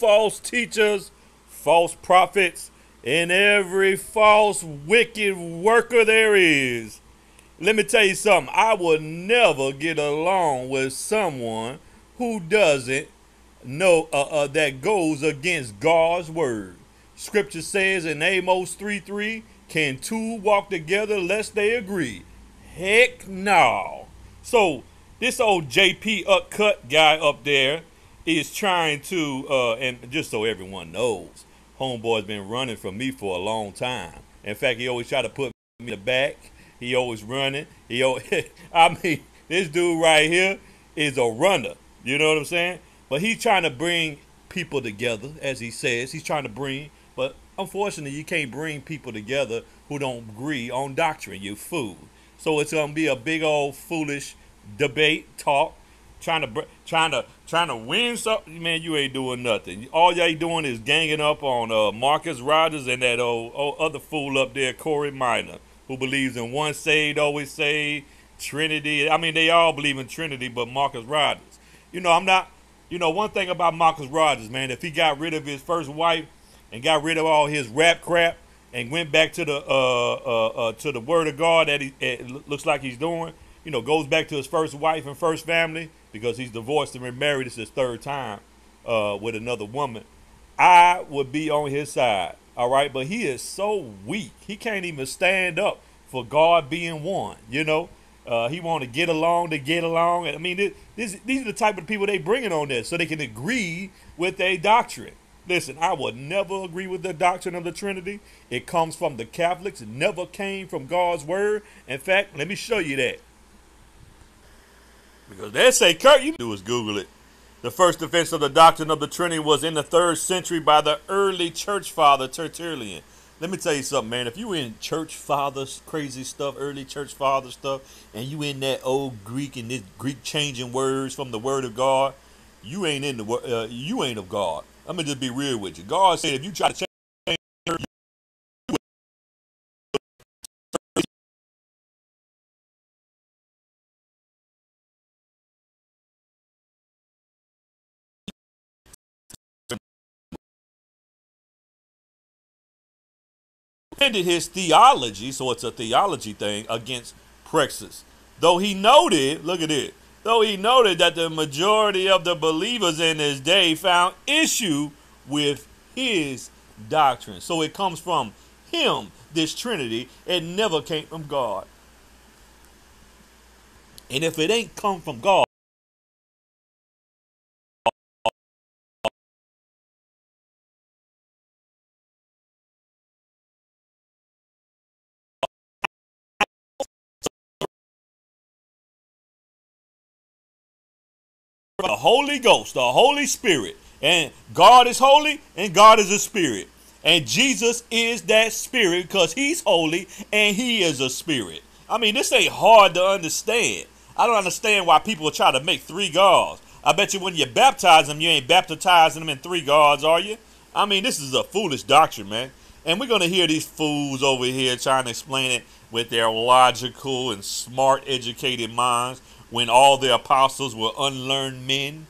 False Teachers, False Prophets, and every false wicked worker there is. Let me tell you something. I will never get along with someone who doesn't know uh, uh, that goes against God's word. Scripture says in Amos 3 3, can two walk together lest they agree? Heck no. So this old JP Uncut guy up there is trying to, uh, and just so everyone knows, Homeboy's been running from me for a long time. In fact, he always try to put me in the back. He always running. He, always, I mean, this dude right here is a runner. You know what I'm saying? But he's trying to bring people together, as he says. He's trying to bring, but unfortunately, you can't bring people together who don't agree on doctrine. You fool. So it's gonna be a big old foolish debate, talk, trying to trying to trying to win something. Man, you ain't doing nothing. All y'all doing is ganging up on uh, Marcus Rogers and that old, old other fool up there, Corey Miner, who believes in one saved, always saved, Trinity. I mean, they all believe in Trinity, but Marcus Rogers. You know, I'm not. You know, one thing about Marcus Rogers, man, if he got rid of his first wife and got rid of all his rap crap and went back to the uh, uh, uh, to the Word of God that he looks like he's doing. You know, goes back to his first wife and first family because he's divorced and remarried. It's his third time uh, with another woman. I would be on his side, all right. But he is so weak; he can't even stand up for God being one. You know, uh, he want to get along to get along. I mean, this, this, these are the type of people they bringing on this, so they can agree with their doctrine. Listen, I would never agree with the doctrine of the Trinity. It comes from the Catholics. It never came from God's word. In fact, let me show you that. Because they say, Kurt, you do is Google it. The first defense of the doctrine of the Trinity was in the third century by the early church father Tertullian. Let me tell you something, man. If you in church fathers crazy stuff, early church father stuff, and you in that old Greek and this Greek changing words from the Word of God, you ain't in the uh, you ain't of God. I'm gonna just be real with you. God said if you try to change defended his theology, so it's a theology thing, against Praxeas. Though he noted, look at it, though he noted that the majority of the believers in his day found issue with his doctrine. So it comes from him, this Trinity. It never came from God. And if it ain't come from God, the Holy Ghost, the Holy Spirit. And God is holy and God is a spirit. And Jesus is that spirit because he's holy and he is a spirit. I mean, this ain't hard to understand. I don't understand why people try to make three gods. I bet you when you baptize them, you ain't baptizing them in three gods, are you? I mean, this is a foolish doctrine, man. And we're going to hear these fools over here trying to explain it with their logical and smart, educated minds when all the apostles were unlearned men.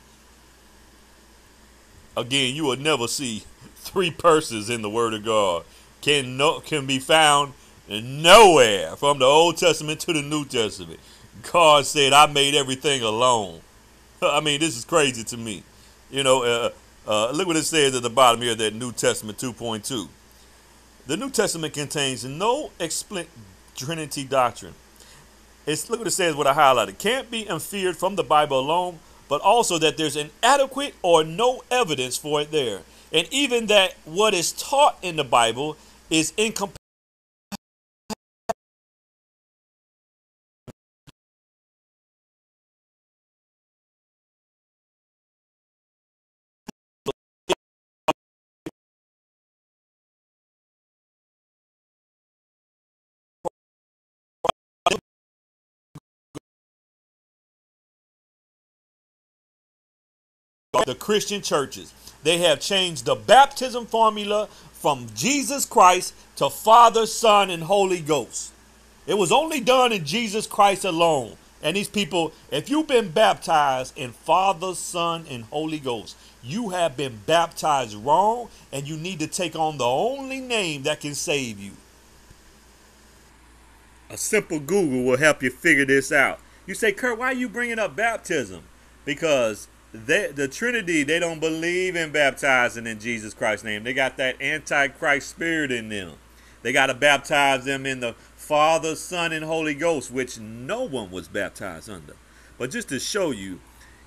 Again, you will never see three persons in the Word of God. Can no, can be found nowhere from the Old Testament to the New Testament. God said, "I made everything alone." I mean, this is crazy to me. You know, uh, uh, look what it says at the bottom here, that New Testament 2.2. The New Testament contains no explicit Trinity doctrine. It's look what it says. What I highlighted can't be inferred from the Bible alone, but also that there's inadequate or no evidence for it there, and even that what is taught in the Bible is incompatible the Christian churches. They have changed the baptism formula from Jesus Christ to Father, Son, and Holy Ghost. It was only done in Jesus Christ alone. And these people, if you've been baptized in Father, Son, and Holy Ghost, you have been baptized wrong and you need to take on the only name that can save you. A simple Google will help you figure this out. You say, Kurt, why are you bringing up baptism? Because they, the Trinity, they don't believe in baptizing in Jesus Christ's name. They got that antichrist spirit in them. They got to baptize them in the Father, Son, and Holy Ghost, which no one was baptized under. But just to show you,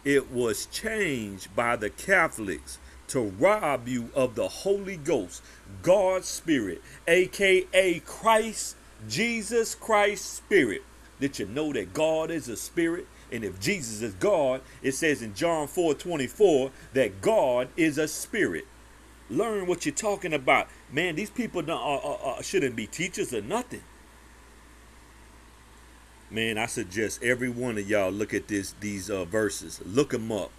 it was changed by the Catholics to rob you of the Holy Ghost, God's Spirit, aka Christ, Jesus Christ's Spirit. Did you know that God is a spirit? And if Jesus is God, it says in John 4 24 that God is a spirit. Learn what you're talking about. Man, these people don't, uh, uh, uh, shouldn't be teachers or nothing. Man, I suggest every one of y'all look at this these uh, verses. Look them up.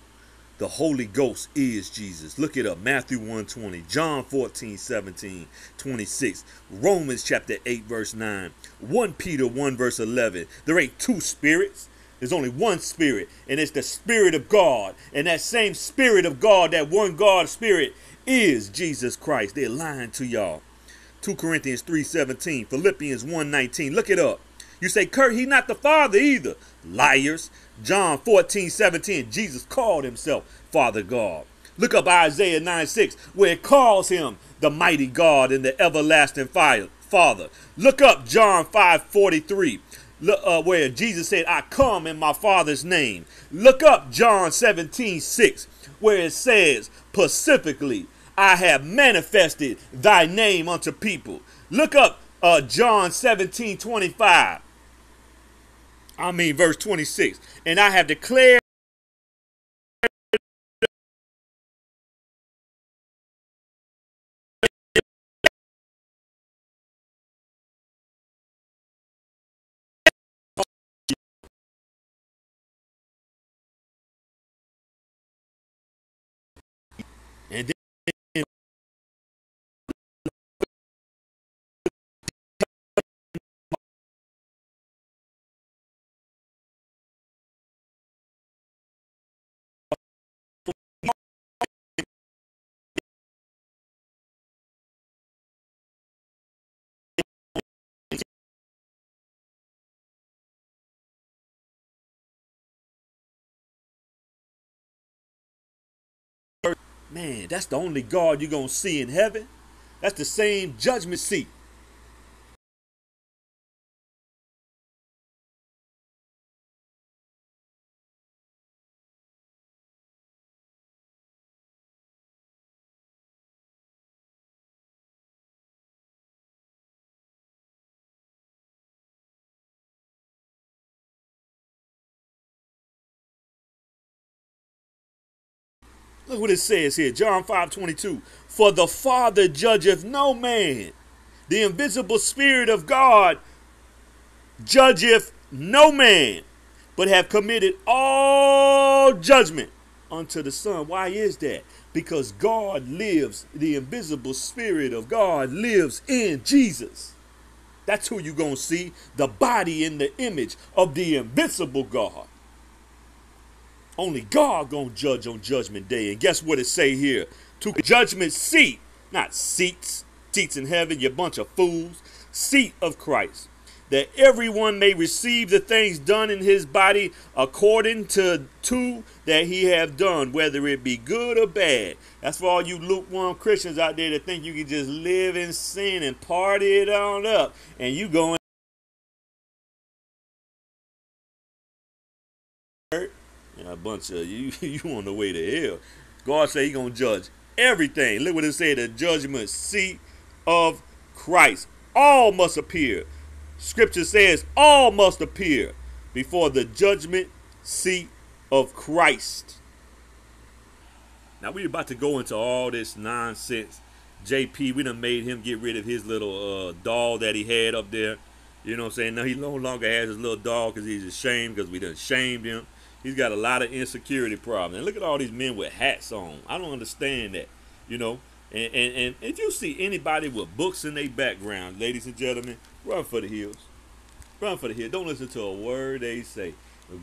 The Holy Ghost is Jesus. Look it up. Matthew 120, John 14, 17, 26, Romans chapter 8, verse 9, 1 Peter 1, verse 11. There ain't two spirits. There's only one spirit, and it's the Spirit of God. And that same Spirit of God, that one God Spirit, is Jesus Christ. They're lying to y'all. 2 Corinthians 3:17, Philippians 1:19. Look it up. You say, Kurt, he not the Father either. Liars. John 14, 17, Jesus called himself Father God. Look up Isaiah 9 6, where it calls him the mighty God and the everlasting fire, Father. Look up John 5 43, uh, where Jesus said, I come in my Father's name. Look up John 17 6, where it says, Pacifically, I have manifested thy name unto people. Look up uh, John 17 25. I mean, verse 26. And I have declared Man, that's the only God you're going to see in heaven. That's the same judgment seat. Look what it says here, John 5 22. For the Father judgeth no man. The invisible Spirit of God judgeth no man, but have committed all judgment unto the Son. Why is that? Because God lives, the invisible Spirit of God lives in Jesus. That's who you're going to see, the body in the image of the invisible God. Only God gonna judge on judgment day. And guess what it say here? To judgment seat, not seats, seats in heaven, you bunch of fools. Seat of Christ. That everyone may receive the things done in his body according to to that he have done, whether it be good or bad. That's for all you lukewarm Christians out there that think you can just live in sin and party it on up, and you going a bunch of you you on the way to hell. God say he gonna judge everything. Look what it said, the judgment seat of Christ. All must appear. Scripture says all must appear before the judgment seat of Christ. Now we're about to go into all this nonsense. JP, we done made him get rid of his little uh, doll that he had up there. You know what I'm saying? Now he no longer has his little doll because he's ashamed because we done shamed him. He's got a lot of insecurity problems. And look at all these men with hats on. I don't understand that, you know. And, and, and if you see anybody with books in their background, ladies and gentlemen, run for the hills. Run for the hills. Don't listen to a word they say.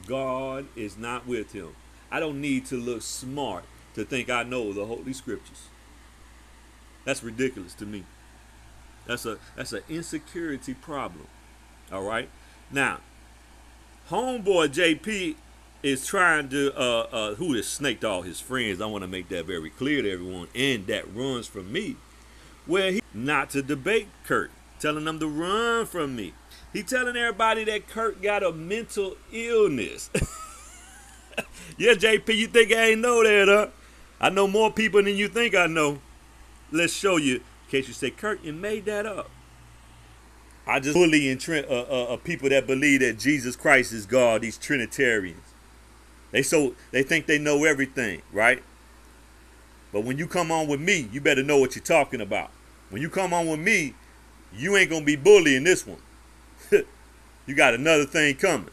God is not with him. I don't need to look smart to think I know the Holy Scriptures. That's ridiculous to me. That's a that's an insecurity problem. All right. Now, homeboy JP is trying to uh, uh, who has snaked all his friends. I want to make that very clear to everyone, and that runs from me. Where he not to debate Kurt, telling them to run from me. He telling everybody that Kurt got a mental illness. yeah, JP, you think I ain't know that, huh? I know more people than you think I know. Let's show you. In case you say, Kurt, you made that up. I just bully and uh, uh, uh, people that believe that Jesus Christ is God. These Trinitarians. They so they think they know everything, right? But when you come on with me, you better know what you're talking about. When you come on with me, you ain't gonna be bullying this one. you got another thing coming.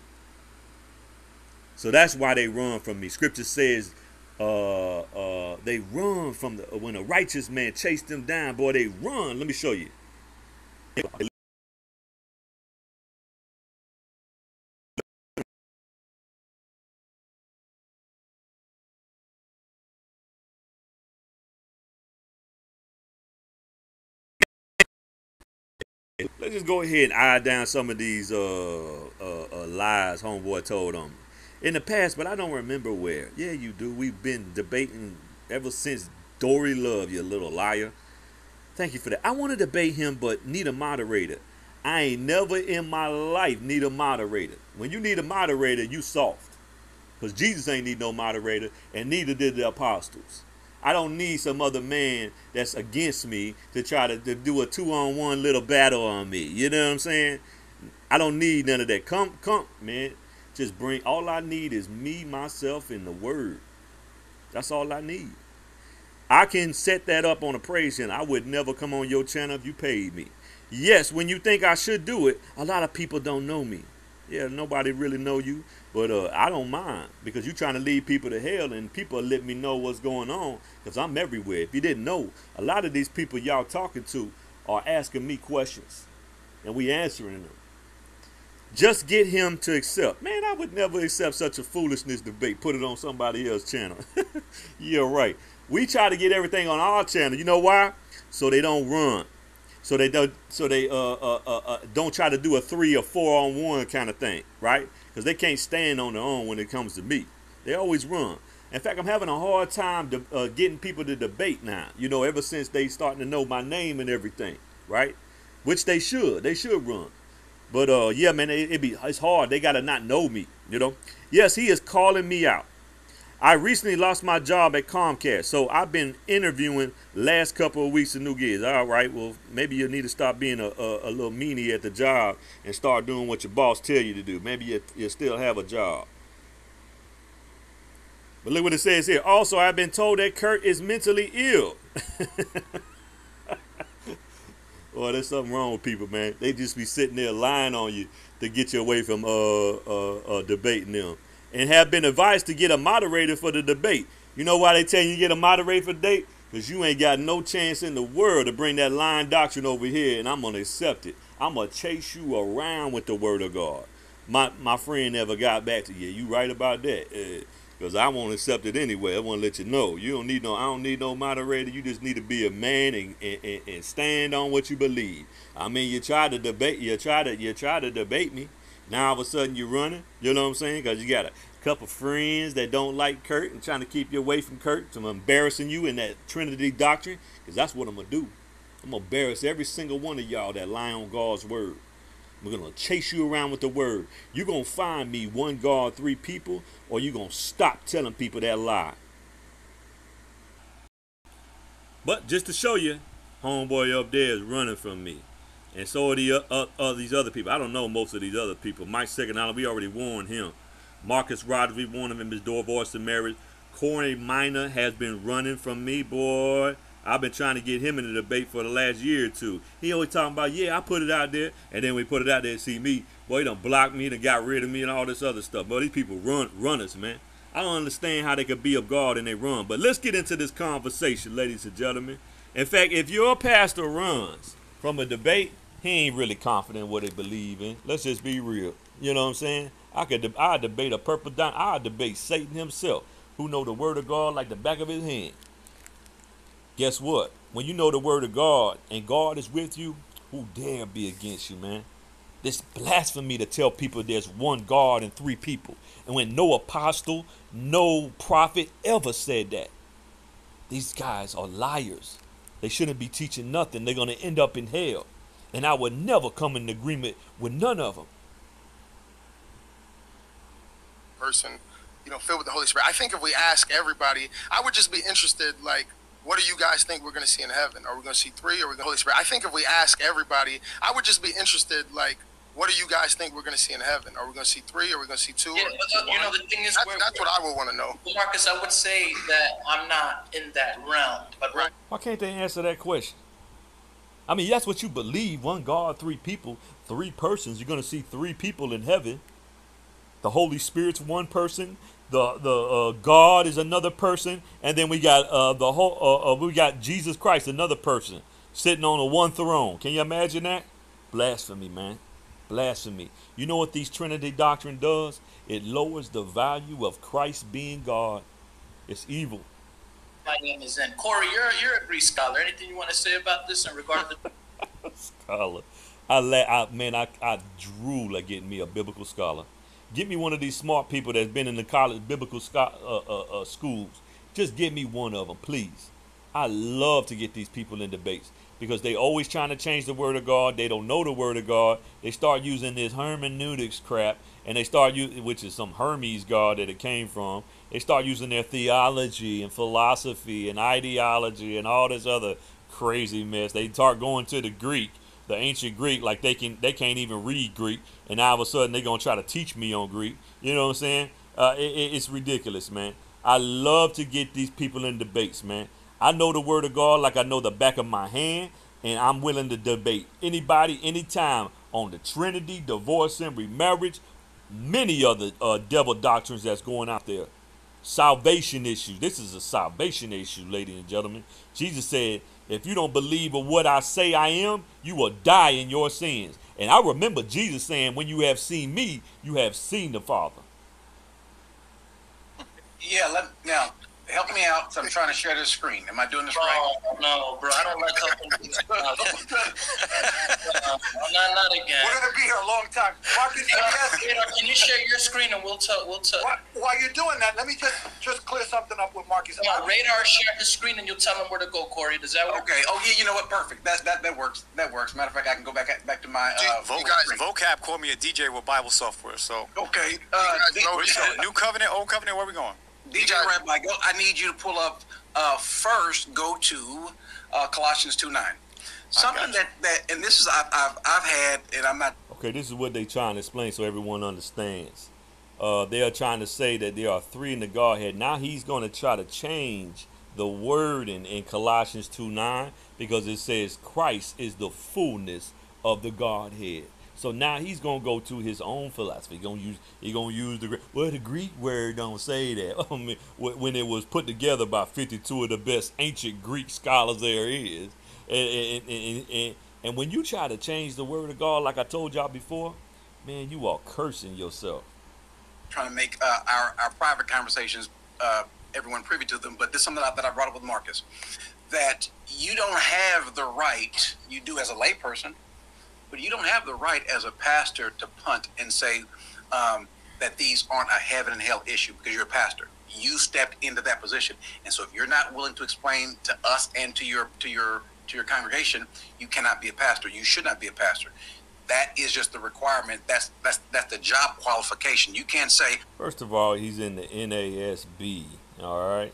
So that's why they run from me. Scripture says uh, uh, they run from the when a righteous man chase them down, boy, they run. Let me show you. Let's just go ahead and eye down some of these uh, uh, uh, lies homeboy told on me in the past, but I don't remember where. Yeah, you do. We've been debating ever since Dory Love, you little liar. Thank you for that. I want to debate him, but need a moderator. I ain't never in my life need a moderator. When you need a moderator, you soft. Because Jesus ain't need no moderator, and neither did the apostles. I don't need some other man that's against me to try to, to do a two on one little battle on me. You know what I'm saying? I don't need none of that. Come, come, man. Just bring, all I need is me, myself, and the word. That's all I need. I can set that up on a praise channel. I would never come on your channel if you paid me. Yes, when you think I should do it, a lot of people don't know me. Yeah, nobody really know you, but uh, I don't mind because you're trying to lead people to hell, and people let me know what's going on because I'm everywhere. If you didn't know, a lot of these people y'all talking to are asking me questions, and we answering them. Just get him to accept. Man, I would never accept such a foolishness debate. Put it on somebody else's channel. yeah, right. We try to get everything on our channel. You know why? So they don't run. So they don't. So they uh, uh, uh, uh don't try to do a three or four on one kind of thing, right? Because they can't stand on their own when it comes to me. They always run. In fact, I'm having a hard time uh, getting people to debate now. You know, ever since they starting to know my name and everything, right? Which they should. They should run. But uh, yeah, man, it, it be it's hard. They gotta not know me, you know. Yes, he is calling me out. I recently lost my job at Comcast, so I've been interviewing last couple of weeks of New gigs. All right, well, maybe you need to stop being a, a, a, little meanie at the job and start doing what your boss tell you to do. Maybe you, you still have a job. But look what it says here. Also, I've been told that Kurt is mentally ill. Boy, there's something wrong with people, man. They just be sitting there lying on you to get you away from uh, uh, uh, debating them. And have been advised to get a moderator for the debate. You know why they tell you get a moderator for the debate? Because you ain't got no chance in the world to bring that lying doctrine over here, and I'm going to accept it. I'm going to chase you around with the word of God. My, my friend never got back to you. You right about that. Uh, because I won't accept it anyway. I want to let you know. You don't need no. I don't need no moderator. You just need to be a man and, and, and stand on what you believe. I mean, you try to debate. You try to you try to debate me. Now all of a sudden you're running. You know what I'm saying? Because you got a couple friends that don't like Kurt and trying to keep you away from Kurt. I'm embarrassing you in that Trinity doctrine. Because that's what I'm gonna do. I'm gonna embarrass every single one of y'all that lie on God's word. I'm going to chase you around with the word. You're going to find me one God, three people, or you're going to stop telling people that lie. But just to show you, homeboy up there is running from me. And so are the, uh, uh, uh, these other people. I don't know most of these other people. Mike Second we already warned him. Marcus Rogers, we warned him in his door voice to marriage. Corey Minor has been running from me, boy. I've been trying to get him in the debate for the last year or two. He always talking about, yeah, I put it out there, and then we put it out there and see me. Boy, he done blocked me, and got rid of me, and all this other stuff. But these people run runners, man. I don't understand how they could be of God and they run. But let's get into this conversation, ladies and gentlemen. In fact, if your pastor runs from a debate, he ain't really confident what they believe in. Let's just be real. You know what I'm saying? I could I debate a purple dime. I debate Satan himself, who know the word of God like the back of his hand. Guess what? When you know the word of God and God is with you, who dare be against you, man? This blasphemy to tell people there's one God and three people. And when no apostle, no prophet ever said that. These guys are liars. They shouldn't be teaching nothing. They're going to end up in hell. And I would never come in agreement with none of them. Person, you know, filled with the Holy Spirit. I think if we ask everybody, I would just be interested, like, what do you guys think we're going to see in heaven? Are we going to see three or are we going to Holy Spirit? I think if we ask everybody, I would just be interested, like, what do you guys think we're going to see in heaven? Are we going to see three? Are we going to see two? Yeah, but, you know, the thing is, that's, that's what I would want to know. Marcus, I would say that I'm not in that realm. But right. why can't they answer that question? I mean, that's what you believe. One God, three people, three persons. You're going to see three people in heaven. The Holy Spirit's one person. The the uh, God is another person, and then we got uh, the whole. Uh, uh we got Jesus Christ, another person, sitting on a one throne. Can you imagine that? Blasphemy, man. Blasphemy. You know what these Trinity doctrine does? It lowers the value of Christ being God. It's evil. My name is Zen. Corey, you're you're a Greek scholar. Anything you want to say about this in regard to scholar? I, la- I man, I, I drool at getting me a biblical scholar. Get me one of these smart people that's been in the college biblical sco- uh, uh, uh, schools. Just get me one of them, please. I love to get these people in debates because they always trying to change the word of God. They don't know the word of God. They start using this hermeneutics crap, and they start using, which is some Hermes god that it came from. They start using their theology and philosophy and ideology and all this other crazy mess. They start going to the Greek, the ancient Greek, like they can they can't even read Greek, and now all of a sudden they're gonna try to teach me on Greek. You know what I'm saying? Uh, it, it's ridiculous, man. I love to get these people in debates, man. I know the word of God like I know the back of my hand, and I'm willing to debate anybody, anytime on the Trinity, divorce and remarriage, many other uh, devil doctrines that's going out there. Salvation issues. This is a salvation issue, ladies and gentlemen. Jesus said, if you don't believe in what I say I am, you will die in your sins. And I remember Jesus saying, when you have seen me, you have seen the Father. Yeah, let, now help me out. I'm trying to share this screen. Am I doing this bro, right? No, bro. I don't like helping uh, not, not again. We're gonna be here a long time. Marcus, uh, can you share your screen and we'll tell we'll tell. While you're doing that, let me just just clear something up with Marcus. Yeah, radar share his screen and you'll tell him where to go, Corey. Does that work? Okay. Oh yeah, you know what? Perfect. That that that works. That works. Matter of fact, I can go back back to my uh, you guys, vocab called me a DJ with Bible software. So okay. Uh, New covenant, old covenant. Where we going? DJ Rabbi, go, I need you to pull up uh, first. Go to uh, Colossians two nine. Something that, that and this is I've, I've I've had and I'm not. Okay, this is what they trying to explain so everyone understands. Uh, they are trying to say that there are three in the Godhead. Now he's going to try to change the wording in Colossians 2 9 because it says Christ is the fullness of the Godhead. So now he's gonna go to his own philosophy. He gonna use he gonna use the well the Greek word don't say that. I mean, when it was put together by 52 of the best ancient Greek scholars there is, and and, and, and, and when you try to change the word of God, like I told y'all before, man, you are cursing yourself. Trying to make uh, our our private conversations uh, everyone privy to them, but this is something that I brought up with Marcus that you don't have the right. You do as a layperson but you don't have the right as a pastor to punt and say um, that these aren't a heaven and hell issue because you're a pastor. You stepped into that position, and so if you're not willing to explain to us and to your to your to your congregation, you cannot be a pastor. You should not be a pastor. That is just the requirement. That's that's that's the job qualification. You can't say. First of all, he's in the NASB. All right.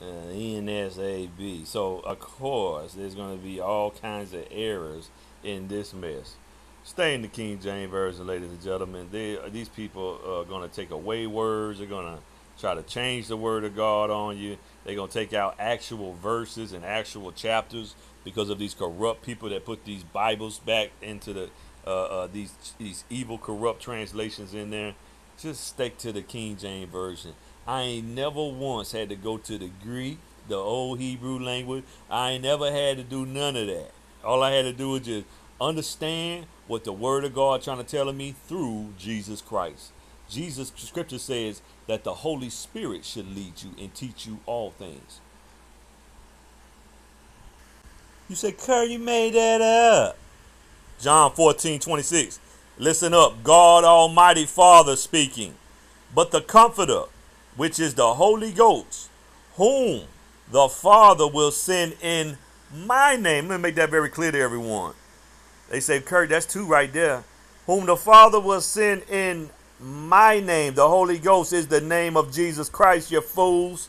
Uh, NSAB. So of course, there's going to be all kinds of errors in this mess. Stay in the King James Version, ladies and gentlemen. They, these people are going to take away words. They're going to try to change the word of God on you. They're going to take out actual verses and actual chapters because of these corrupt people that put these Bibles back into the uh, uh, these these evil, corrupt translations in there. Just stick to the King James Version. I ain't never once had to go to the Greek, the old Hebrew language. I ain't never had to do none of that. All I had to do was just understand what the Word of God trying to tell me through Jesus Christ. Jesus scripture says that the Holy Spirit should lead you and teach you all things. You say, Kurt, you made that up. John 14, 26. Listen up. God Almighty Father speaking. But the Comforter, which is the Holy Ghost, whom the Father will send in my name. Let me make that very clear to everyone. They say, Kurt, that's two right there. Whom the Father will send in my name. The Holy Ghost is the name of Jesus Christ, you fools.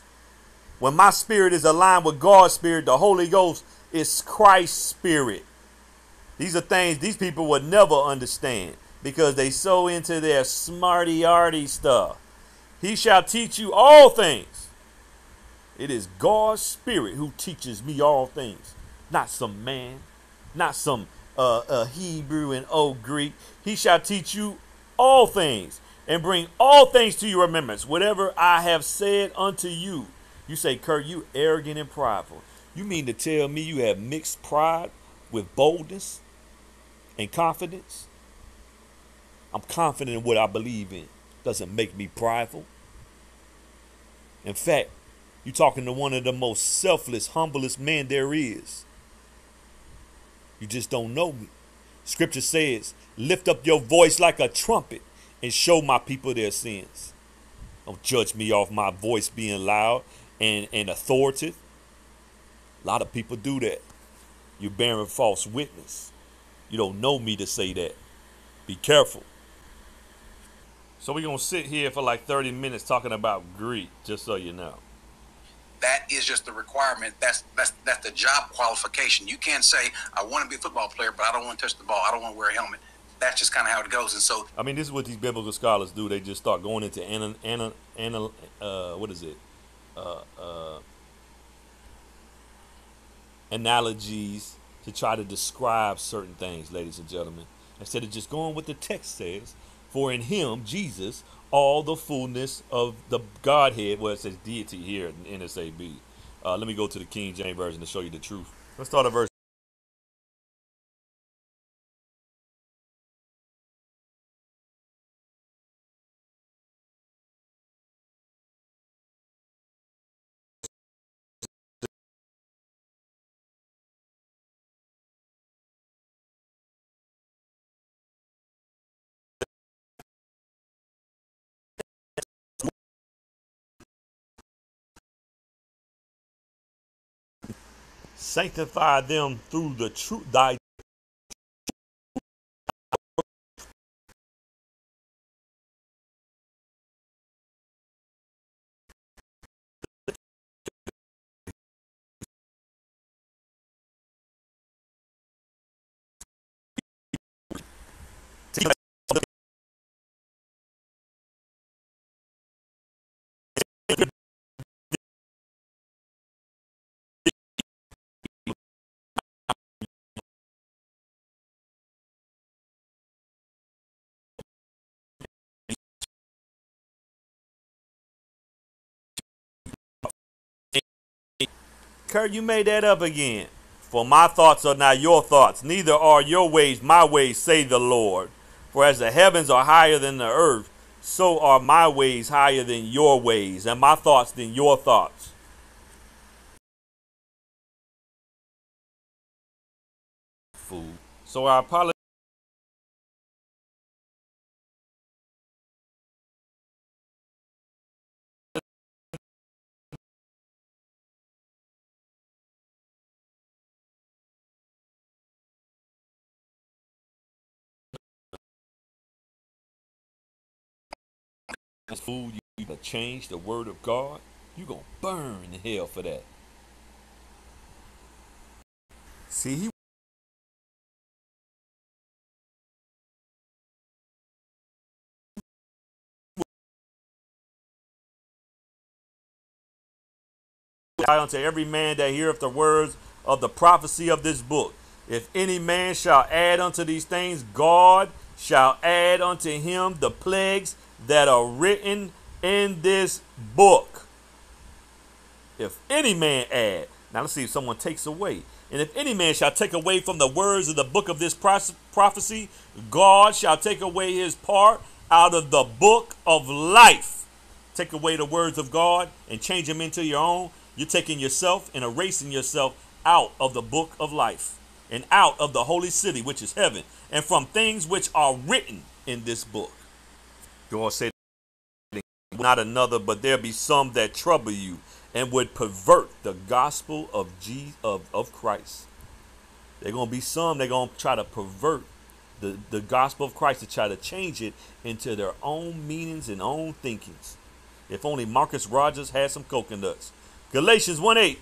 When my spirit is aligned with God's spirit, the Holy Ghost is Christ's spirit. These are things these people would never understand because they so into their smarty arty stuff. He shall teach you all things. It is God's spirit who teaches me all things, not some man, not some uh, uh, Hebrew and old Greek. He shall teach you all things and bring all things to your remembrance. Whatever I have said unto you. You say, Kurt, you arrogant and prideful. You mean to tell me you have mixed pride with boldness and confidence? I'm confident in what I believe in. Doesn't make me prideful. In fact, you're talking to one of the most selfless, humblest men there is. You just don't know me. Scripture says, lift up your voice like a trumpet and show my people their sins. Don't judge me off my voice being loud and, and authoritative. A lot of people do that. You're bearing false witness. You don't know me to say that. Be careful. So we're going to sit here for like 30 minutes talking about Greek, just so you know. That is just the requirement. That's that's that's the job qualification. You can't say I want to be a football player, but I don't want to touch the ball. I don't want to wear a helmet. That's just kind of how it goes. And so, I mean, this is what these biblical scholars do. They just start going into ana, ana, ana, uh, what is it? Uh, uh, analogies to try to describe certain things, ladies and gentlemen, instead of just going what the text says. For in him, Jesus, all the fullness of the Godhead, well, it says deity here in NSAB. Uh, let me go to the King James Version to show you the truth. Let's start at verse. Sanctify them through the truth. Thy Kurt, you made that up again. For my thoughts are not your thoughts, neither are your ways my ways, say the Lord. For as the heavens are higher than the earth, so are my ways higher than your ways, and my thoughts than your thoughts. Fool. So I apologize. Fool, you gonna change the word of God, you gonna burn in hell for that. See, he unto every man that heareth the words of the prophecy of this book. If any man shall add unto these things, God shall add unto him the plagues that are written in this book. If any man add, now let's see if someone takes away. And if any man shall take away from the words of the book of this prophecy, God shall take away his part out of the book of life. Take away the words of God and change them into your own. You're taking yourself and erasing yourself out of the book of life and out of the holy city, which is heaven, and from things which are written in this book. God said, Not another, but there be some that trouble you and would pervert the gospel of, Jesus, of, of Christ. They're going to be some, they're going to try to pervert the, the gospel of Christ to try to change it into their own meanings and own thinkings. If only Marcus Rogers had some coconuts. Galatians 1 8.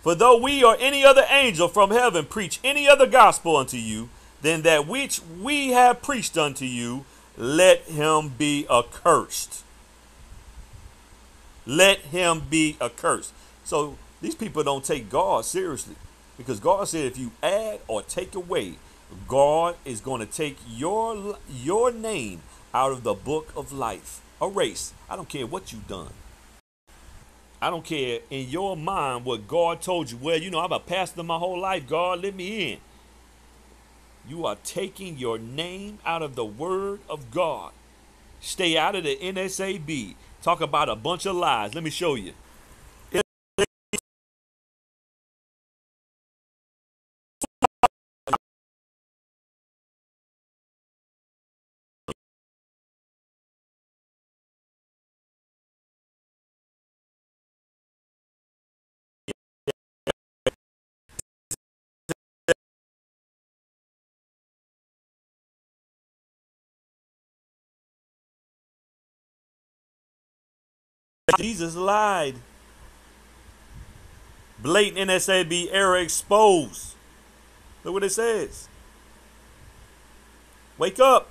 For though we or any other angel from heaven preach any other gospel unto you than that which we have preached unto you, let him be accursed. Let him be accursed. So these people don't take God seriously because God said if you add or take away, God is going to take your your name out of the book of life. Erase. I don't care what you've done. I don't care in your mind what God told you. Well, you know, I'm a pastor my whole life. God, let me in. You are taking your name out of the word of God. Stay out of the NSAB. Talk about a bunch of lies. Let me show you. Jesus lied. Blatant NSAB error exposed. Look what it says. Wake up.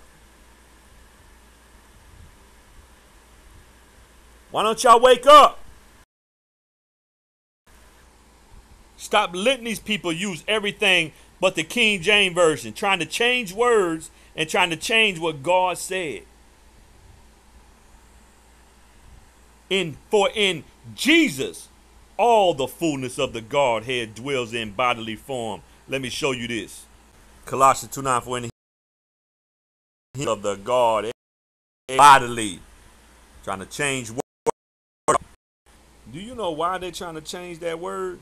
Why don't y'all wake up? Stop letting these people use everything but the King James Version, trying to change words and trying to change what God said. In for in Jesus all the fullness of the Godhead dwells in bodily form. Let me show you this. Colossians 2 9 for in of the Godhead bodily. Trying to change word. Do you know why they're trying to change that word?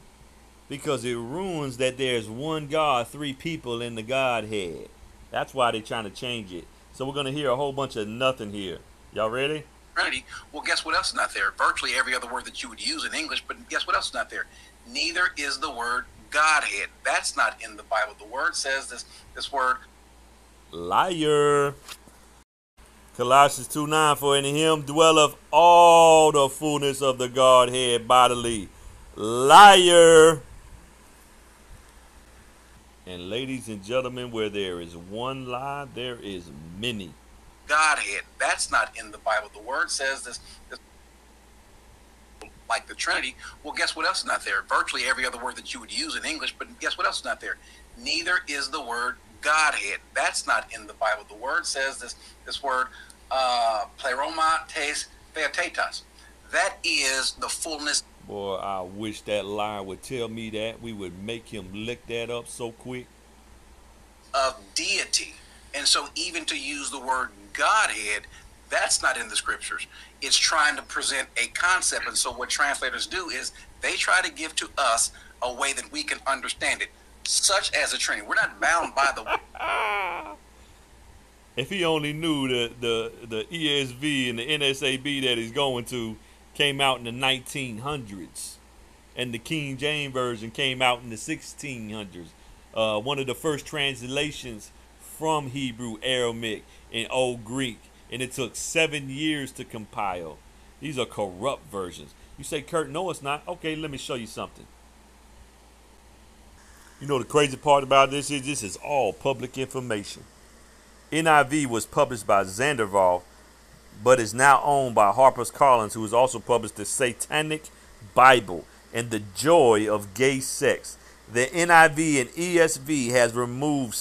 Because it ruins that there's one God, three people in the Godhead. That's why they're trying to change it. So we're going to hear a whole bunch of nothing here. Y'all ready? Trinity. Well, guess what else is not there? Virtually every other word that you would use in English, but guess what else is not there? Neither is the word Godhead. That's not in the Bible. The word says this this word liar. Colossians 2 9, for in him dwelleth all the fullness of the Godhead bodily. Liar. And ladies and gentlemen, where there is one lie, there is many. Godhead. That's not in the Bible. The word says this, this like the Trinity. Well, guess what else is not there? Virtually every other word that you would use in English, but guess what else is not there? Neither is the word Godhead. That's not in the Bible. The word says this this word uh pleroma tes theotetos. That is the fullness. Boy, I wish that line would tell me that. We would make him lick that up so quick. Of deity. And so even to use the word Godhead, that's not in the scriptures. It's trying to present a concept. And so what translators do is they try to give to us a way that we can understand it, such as a Trinity. We're not bound by the. if he only knew the, the, the ESV and the NSAB that he's going to came out in the 1900s, and the King James Version came out in the 1600s. Uh, one of the first translations from Hebrew, Aramaic, and Old Greek, and it took seven years to compile. These are corrupt versions. You say, Kurt, no, it's not. Okay, let me show you something. You know the crazy part about this is this is all public information. NIV was published by Zondervan, but is now owned by Harper's Collins, who has also published the Satanic Bible and the Joy of Gay Sex. The NIV and ESV has removed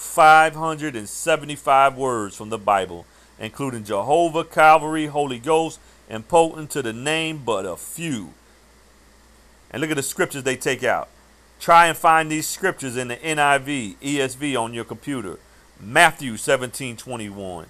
64,575 words from the Bible, including Jehovah, Calvary, Holy Ghost, and potent to the name but a few. And look at the scriptures they take out. Try and find these scriptures in the NIV, ESV on your computer. Matthew 17 21,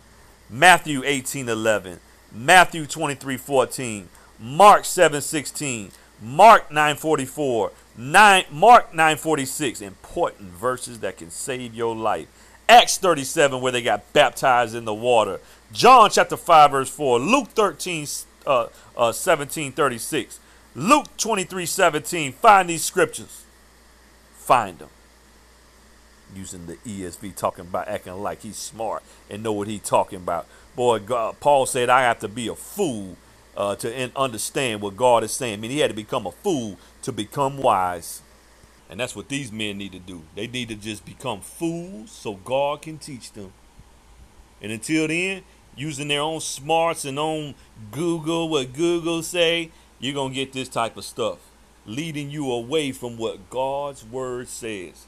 Matthew 18 11, Matthew 23 14, Mark 7 16, Mark 9 44, 9, Mark 9:46 Important verses that can save your life. Acts 37, where they got baptized in the water. John chapter 5, verse 4. Luke 13, uh, uh, 17 36. Luke 23 17. Find these scriptures. Find them. Using the ESV, talking about acting like he's smart and know what he's talking about. Boy, God, Paul said, I have to be a fool uh, to understand what God is saying. I mean, he had to become a fool to become wise. And that's what these men need to do. They need to just become fools so God can teach them. And until then, using their own smarts and own Google, what Google say, you're going to get this type of stuff, leading you away from what God's word says.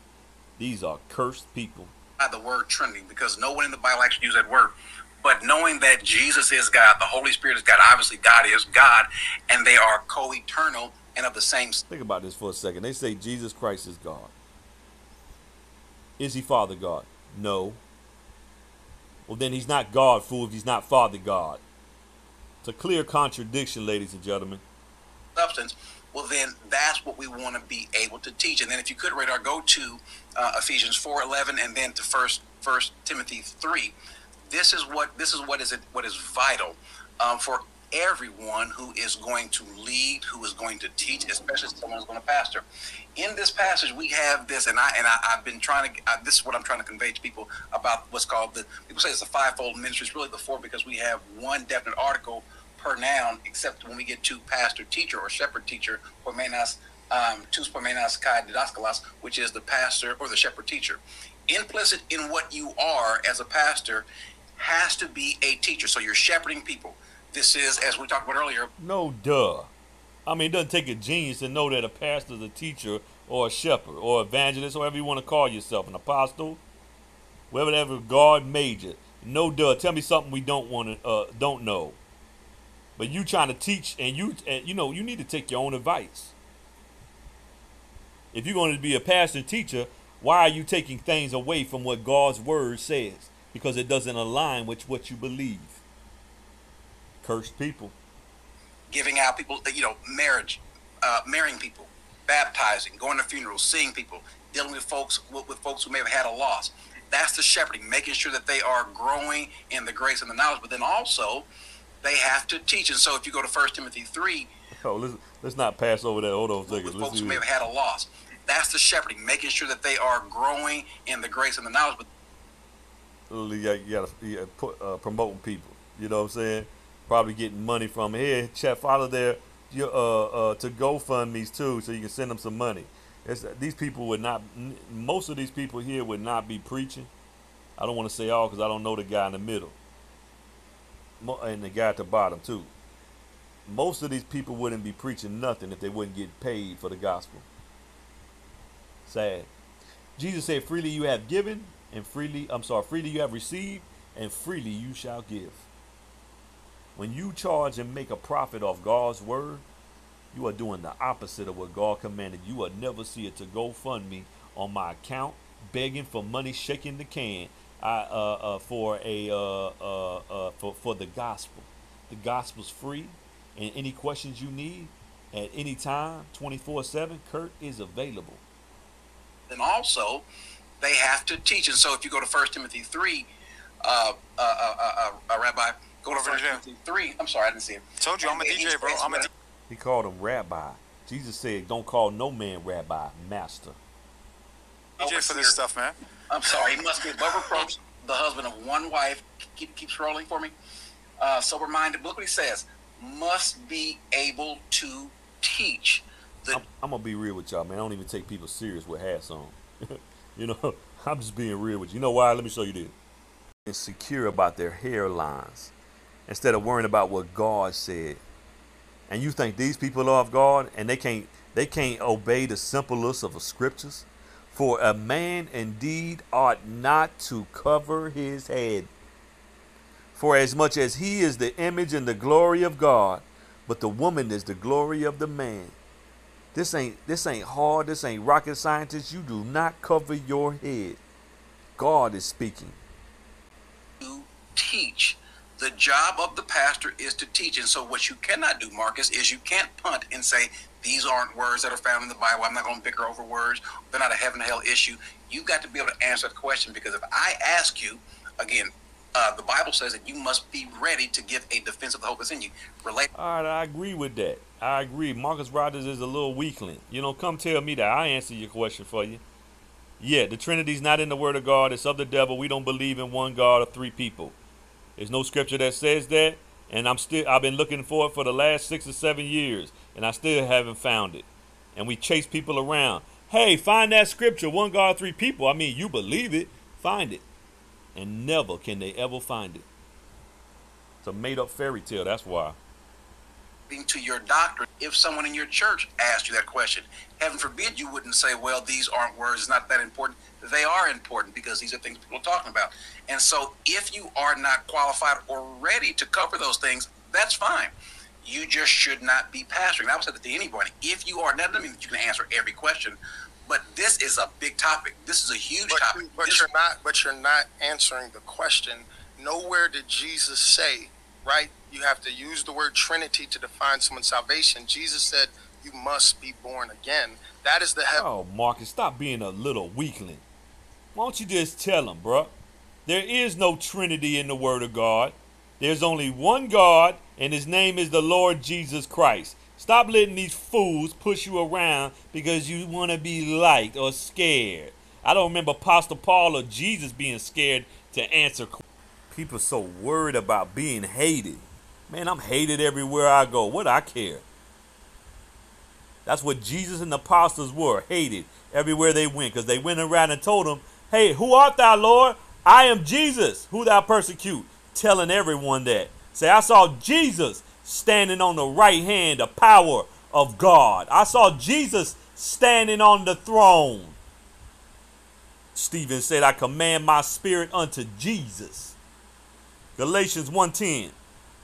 These are cursed people. The word Trinity, because no one in the Bible actually used that word. But knowing that Jesus is God, the Holy Spirit is God, obviously God is God, and they are co eternal and of the same. Think about this for a second. They say Jesus Christ is God. Is he Father God? No. Well, then he's not God, fool, if he's not Father God. It's a clear contradiction, ladies and gentlemen. Substance. Well, then that's what we want to be able to teach. And then, if you could, Radar, go to uh, Ephesians four eleven, and then to First First Timothy three. This is what this is what is it what is vital um, for everyone who is going to lead, who is going to teach, especially someone who's going to pastor. In this passage, we have this, and I and I, have been trying to. Uh, this is what I'm trying to convey to people about what's called the. People say it's a fivefold ministry. It's really the four because we have one definite article per noun, except when we get to pastor, teacher, or shepherd, teacher, poimenas, um, tus kai didaskalos, which is the pastor or the shepherd, teacher. Implicit in what you are as a pastor has to be a teacher. So you're shepherding people this is, as we talked about earlier. No, duh. I mean, it doesn't take a genius to know that a pastor is a teacher or a shepherd or evangelist, or whatever you want to call yourself, an apostle, whatever God made you. No, duh. Tell me something we don't want to, uh, don't know. But you trying to teach, and you, and you know, you need to take your own advice. If you're going to be a pastor and teacher, why are you taking things away from what God's word says? Because it doesn't align with what you believe. Cursed people. Giving out people, you know, marriage, uh, marrying people, baptizing, going to funerals, seeing people, dealing with folks with, with folks who may have had a loss. That's the shepherding, making sure that they are growing in the grace and the knowledge. But then also, they have to teach. And so, if you go to First Timothy three, oh, let's let's not pass over that. Hold on a second. With folks who may have had a loss. That's the shepherding, making sure that they are growing in the grace and the knowledge. But you got, to uh, promoting people. You know what I'm saying? Probably getting money from here. Chat follow their your uh, uh to GoFundMe's too, so you can send them some money. It's, these people would not. Most of these people here would not be preaching. I don't want to say all because I don't know the guy in the middle, and the guy at the bottom too. Most of these people wouldn't be preaching nothing if they wouldn't get paid for the gospel. Sad. Jesus said, "Freely you have given, and freely I'm sorry, freely you have received, and freely you shall give." When you charge and make a profit off God's word, you are doing the opposite of what God commanded. You will never see it to GoFundMe on my account, begging for money, shaking the can I, uh, uh, for a uh, uh, uh, for for the gospel. The gospel's free, and any questions you need at any time, twenty four seven, Kurt is available. And also, they have to teach. And so, if you go to First Timothy three, uh, Rabbi Go to verse three. I'm sorry, I didn't see him. Told you, I'm a DJ, bro. I'm a DJ. He called him rabbi. Jesus said, "Don't call no man rabbi, master." DJ for this stuff, man. I'm sorry. He must be above reproach, the husband of one wife. Keep keep scrolling for me. Uh, sober minded. Look what he says. Must be able to teach. The- I'm, I'm gonna be real with y'all, man. I don't even take people serious with hats on. you know, I'm just being real with you. You know why? Let me show you this. Insecure about their hairlines instead of worrying about what God said. And you think these people are of God and they can't they can't obey the simplest of the scriptures? For a man indeed ought not to cover his head. For as much as he is the image and the glory of God, but the woman is the glory of the man. This ain't this ain't hard, this ain't rocket scientist. You do not cover your head. God is speaking. You teach. The job of the pastor is to teach. And so, what you cannot do, Marcus, is you can't punt and say, these aren't words that are found in the Bible. I'm not going to bicker over words. They're not a heaven and hell issue. You've got to be able to answer the question because if I ask you, again, uh, the Bible says that you must be ready to give a defense of the hope that's in you. Relate. All right, I agree with that. I agree. Marcus Rogers is a little weakling. You know, come tell me that I answer your question for you. Yeah, the Trinity's not in the Word of God. It's of the devil. We don't believe in one God or three people. There's no scripture that says that, and I'm still I've been looking for it for the last six or seven years, and I still haven't found it. And we chase people around. Hey, find that scripture, one God, three people. I mean, you believe it, find it and never can they ever find it. It's a made up fairy tale, that's why. To your doctrine, if someone in your church asked you that question, heaven forbid you wouldn't say, Well, these aren't words, it's not that important. They are important because these are things people are talking about. And so if you are not qualified or ready to cover those things, that's fine. You just should not be pastoring. I would say that to anybody. If you are, that doesn't mean that you can answer every question, but this is a big topic. This is a huge but, topic. But this, you're not. But you're not answering the question. Nowhere did Jesus say, right? You have to use the word Trinity to define someone's salvation. Jesus said, "You must be born again." That is the heaven. Oh, Marcus, stop being a little weakling. Why don't you just tell him, bro? There is no Trinity in the Word of God. There's only one God, and His name is the Lord Jesus Christ. Stop letting these fools push you around because you want to be liked or scared. I don't remember Apostle Paul or Jesus being scared to answer. People so worried about being hated. Man, I'm hated everywhere I go. What I care? That's what Jesus and the apostles were, hated everywhere they went, because they went around and told them, Hey, who art thou, Lord? I am Jesus, who thou persecute. Telling everyone that. Say, I saw Jesus standing on the right hand, the power of God. I saw Jesus standing on the throne. Stephen said, I command my spirit unto Jesus. Galatians 1:10.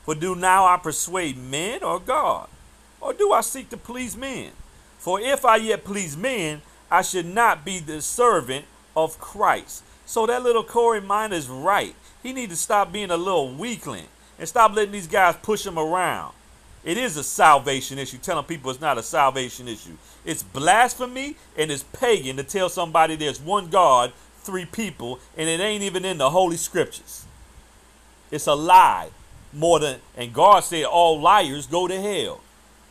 For do now I persuade men or God? Or do I seek to please men? For if I yet please men, I should not be the servant of Christ. So that little Corey Minor is right. He need to stop being a little weakling and stop letting these guys push him around. It is a salvation issue. Telling people it's not a salvation issue. It's blasphemy and it's pagan to tell somebody there's one God, three people, and it ain't even in the Holy Scriptures. It's a lie. More than, and God said all liars go to hell.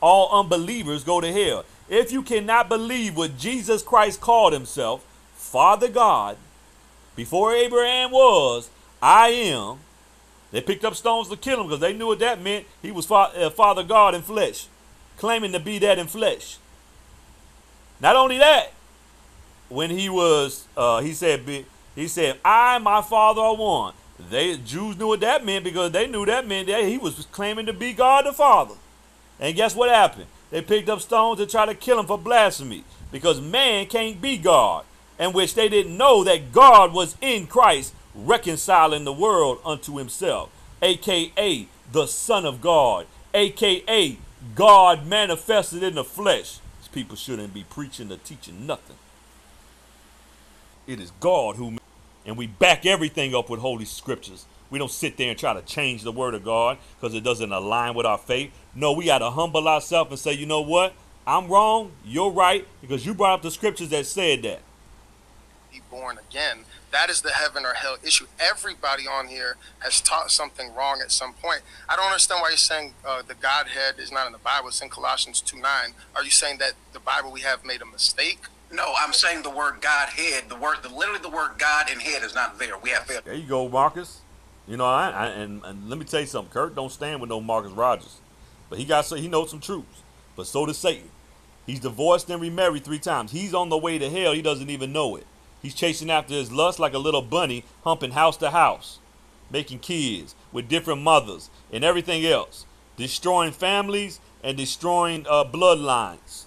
All unbelievers go to hell. If you cannot believe what Jesus Christ called himself, Father God, before Abraham was, I am, they picked up stones to kill him because they knew what that meant. He was uh, Father God in flesh, claiming to be that in flesh. Not only that, when he was, uh, he said, he said, I my Father are one. They Jews knew what that meant because they knew that meant that he was claiming to be God the Father. And guess what happened? They picked up stones to try to kill him for blasphemy because man can't be God, and which they didn't know that God was in Christ reconciling the world unto himself, aka the Son of God, aka God manifested in the flesh. These people shouldn't be preaching or teaching nothing. It is God who, and we back everything up with holy scriptures. We don't sit there and try to change the word of God because it doesn't align with our faith. No, we got to humble ourselves and say, you know what? I'm wrong. You're right because you brought up the scriptures that said that. Be born again that is the heaven or hell issue. Everybody on here has taught something wrong at some point. I don't understand why you're saying uh, the Godhead is not in the Bible. It's in Colossians 2 9. Are you saying that the Bible we have made a mistake? No, I'm saying the word Godhead, the word, the, literally the word God and head is not there. We have There you go, Marcus. You know, I, I and, and, let me tell you something. Kurt don't stand with no Marcus Rogers, but he got so he knows some truths. But so does Satan. He's divorced and remarried three times. He's on the way to hell. He doesn't even know it. He's chasing after his lust like a little bunny, humping house to house, making kids with different mothers and everything else, destroying families and destroying uh, bloodlines.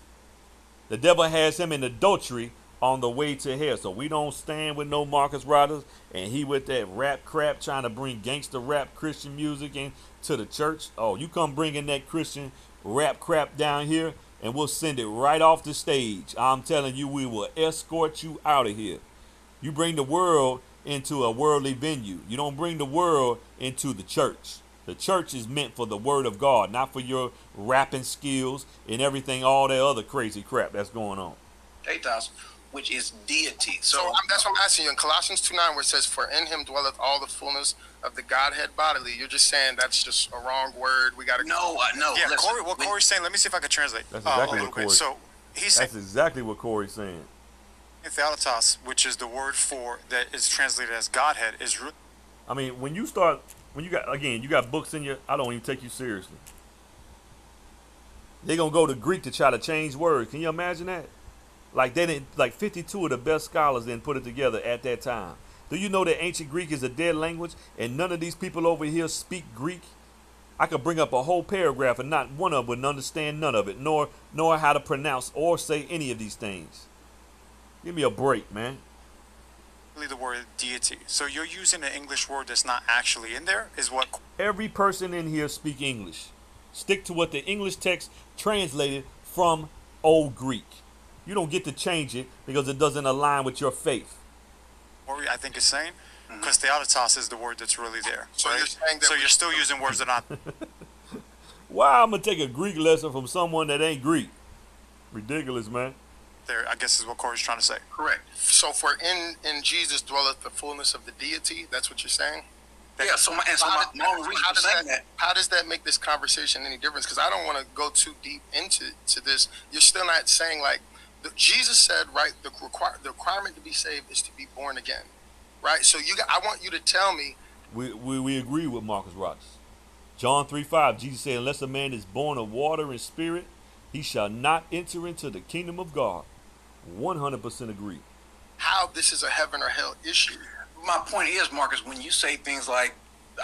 The devil has him in adultery on the way to hell. So we don't stand with no Marcus Rogers and he with that rap crap trying to bring gangster rap Christian music into the church. Oh, you come bringing that Christian rap crap down here and we'll send it right off the stage. I'm telling you, we will escort you out of here. You bring the world into a worldly venue. You don't bring the world into the church. The church is meant for the word of God, not for your rapping skills and everything, all that other crazy crap that's going on. Thetos, which is deity. So So, I'm, that's what I'm asking you in Colossians 2 9, where it says, For in him dwelleth all the fullness of the Godhead bodily. You're just saying that's just a wrong word. We got to no, uh, no. Yeah, listen, Corey, what Corey's saying, let me see if I can translate That's uh, exactly a what little bit. So he's saying That's exactly what Corey's saying. theotetos, which is the word for, that is translated as Godhead, is re- I mean, when you start, when you got again, you got books in your. I don't even take you seriously. They gonna go to Greek to try to change words. Can you imagine that? Like they didn't. Like fifty-two of the best scholars didn't put it together at that time. Do you know that ancient Greek is a dead language, and none of these people over here speak Greek? I could bring up a whole paragraph, and not one of them would understand none of it, nor nor how to pronounce or say any of these things. Give me a break, man. Really the word deity. So you're using an English word that's not actually in there, is what Every person in here speak English. Stick to what the English text translated from Old Greek. You don't get to change it because it doesn't align with your faith. Corey, I think, is saying. Mm-hmm. Because theotetos is the word that's really there. So right? you're saying that so you're still using words that are not. Why I'm gonna take a Greek lesson from someone that ain't Greek? Ridiculous, man. There, I guess is what Corey's trying to say. Correct. So for in in Jesus dwelleth the fullness of the deity. That's what you're saying. Yeah, so my, and so how, my, does- my only how does that, that, how does that make this conversation any difference? Because I don't want to go too deep into to this. You're still not saying like the, Jesus said, right? The require the requirement to be saved is to be born again, right? So you, got, I want you to tell me. We, we, we agree with Marcus Rogers. John 3 5, Jesus said, Unless a man is born of water and spirit, he shall not enter into the kingdom of God. 100% agree. how this is a heaven or hell issue. my point is, Marcus, when you say things like,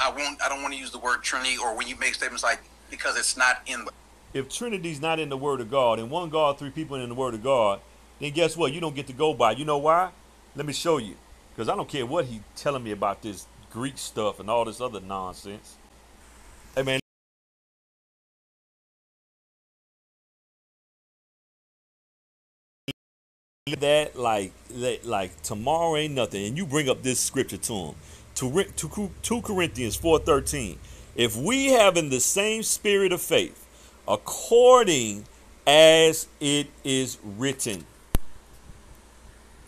I won't, I don't want to use the word Trinity, or when you make statements like, because it's not in the If Trinity's not in the Word of God and one God, three people in the Word of God, then guess what? You don't get to go by. You know why? Let me show you. Because I don't care what he telling me about this Greek stuff and all this other nonsense. Hey man, that like like, like tomorrow ain't nothing, and you bring up this scripture to him. To, to 2 Corinthians 4:13. If we have in the same spirit of faith, according as it is written.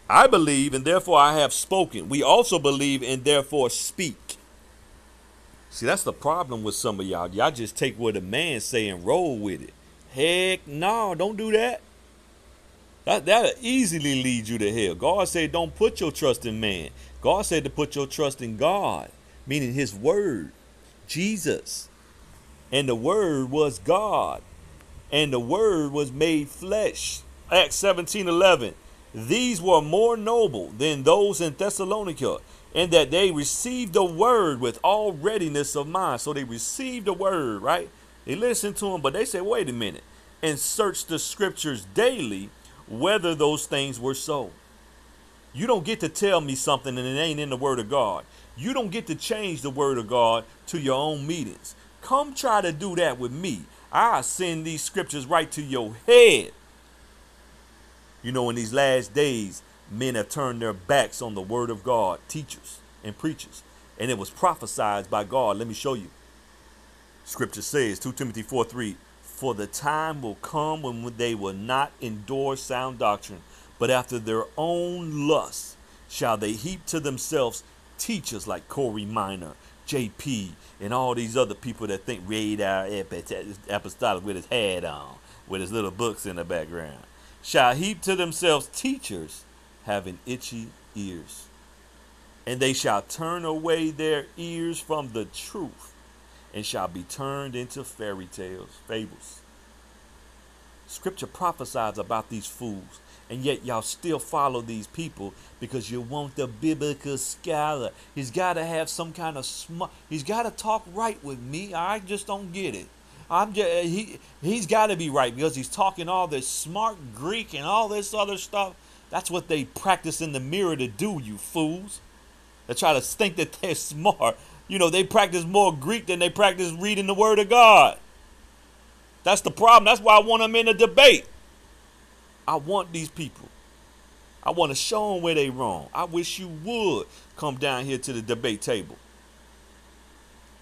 I believe and therefore I have spoken. We also believe and therefore speak. See, that's the problem with some of y'all. Y'all just take what a man say and roll with it. Heck no, don't do that. That that'll easily lead you to hell. God said, "Don't put your trust in man." God said to put your trust in God, meaning His Word, Jesus, and the Word was God, and the Word was made flesh. Acts seventeen eleven. These were more noble than those in Thessalonica, in that they received the Word with all readiness of mind. So they received the Word, right? They listened to Him, but they said, "Wait a minute," and searched the Scriptures daily whether those things were so. You don't get to tell me something and it ain't in the Word of God. You don't get to change the Word of God to your own meetings. Come try to do that with me. I'll send these scriptures right to your head. You know, in these last days, men have turned their backs on the Word of God, teachers and preachers. And it was prophesied by God. Let me show you. Scripture says, 2 Timothy 4 3, For the time will come when they will not endure sound doctrine, but after their own lusts shall they heap to themselves teachers like Corey Minor, JP, and all these other people that think read our apostolic with his hat on, with his little books in the background, shall heap to themselves teachers having itchy ears. And they shall turn away their ears from the truth and shall be turned into fairy tales, fables. Scripture prophesies about these fools, and yet y'all still follow these people because you want the biblical scholar. He's got to have some kind of smart. He's got to talk right with me. I just don't get it. I'm just eh, he he's got to be right because he's talking all this smart Greek and all this other stuff. That's what they practice in the mirror to do, you fools. They try to think that they're smart. You know, they practice more Greek than they practice reading the Word of God. That's the problem. That's why I want them in a debate. I want these people. I want to show them where they wrong. I wish you would. come down here to the debate table.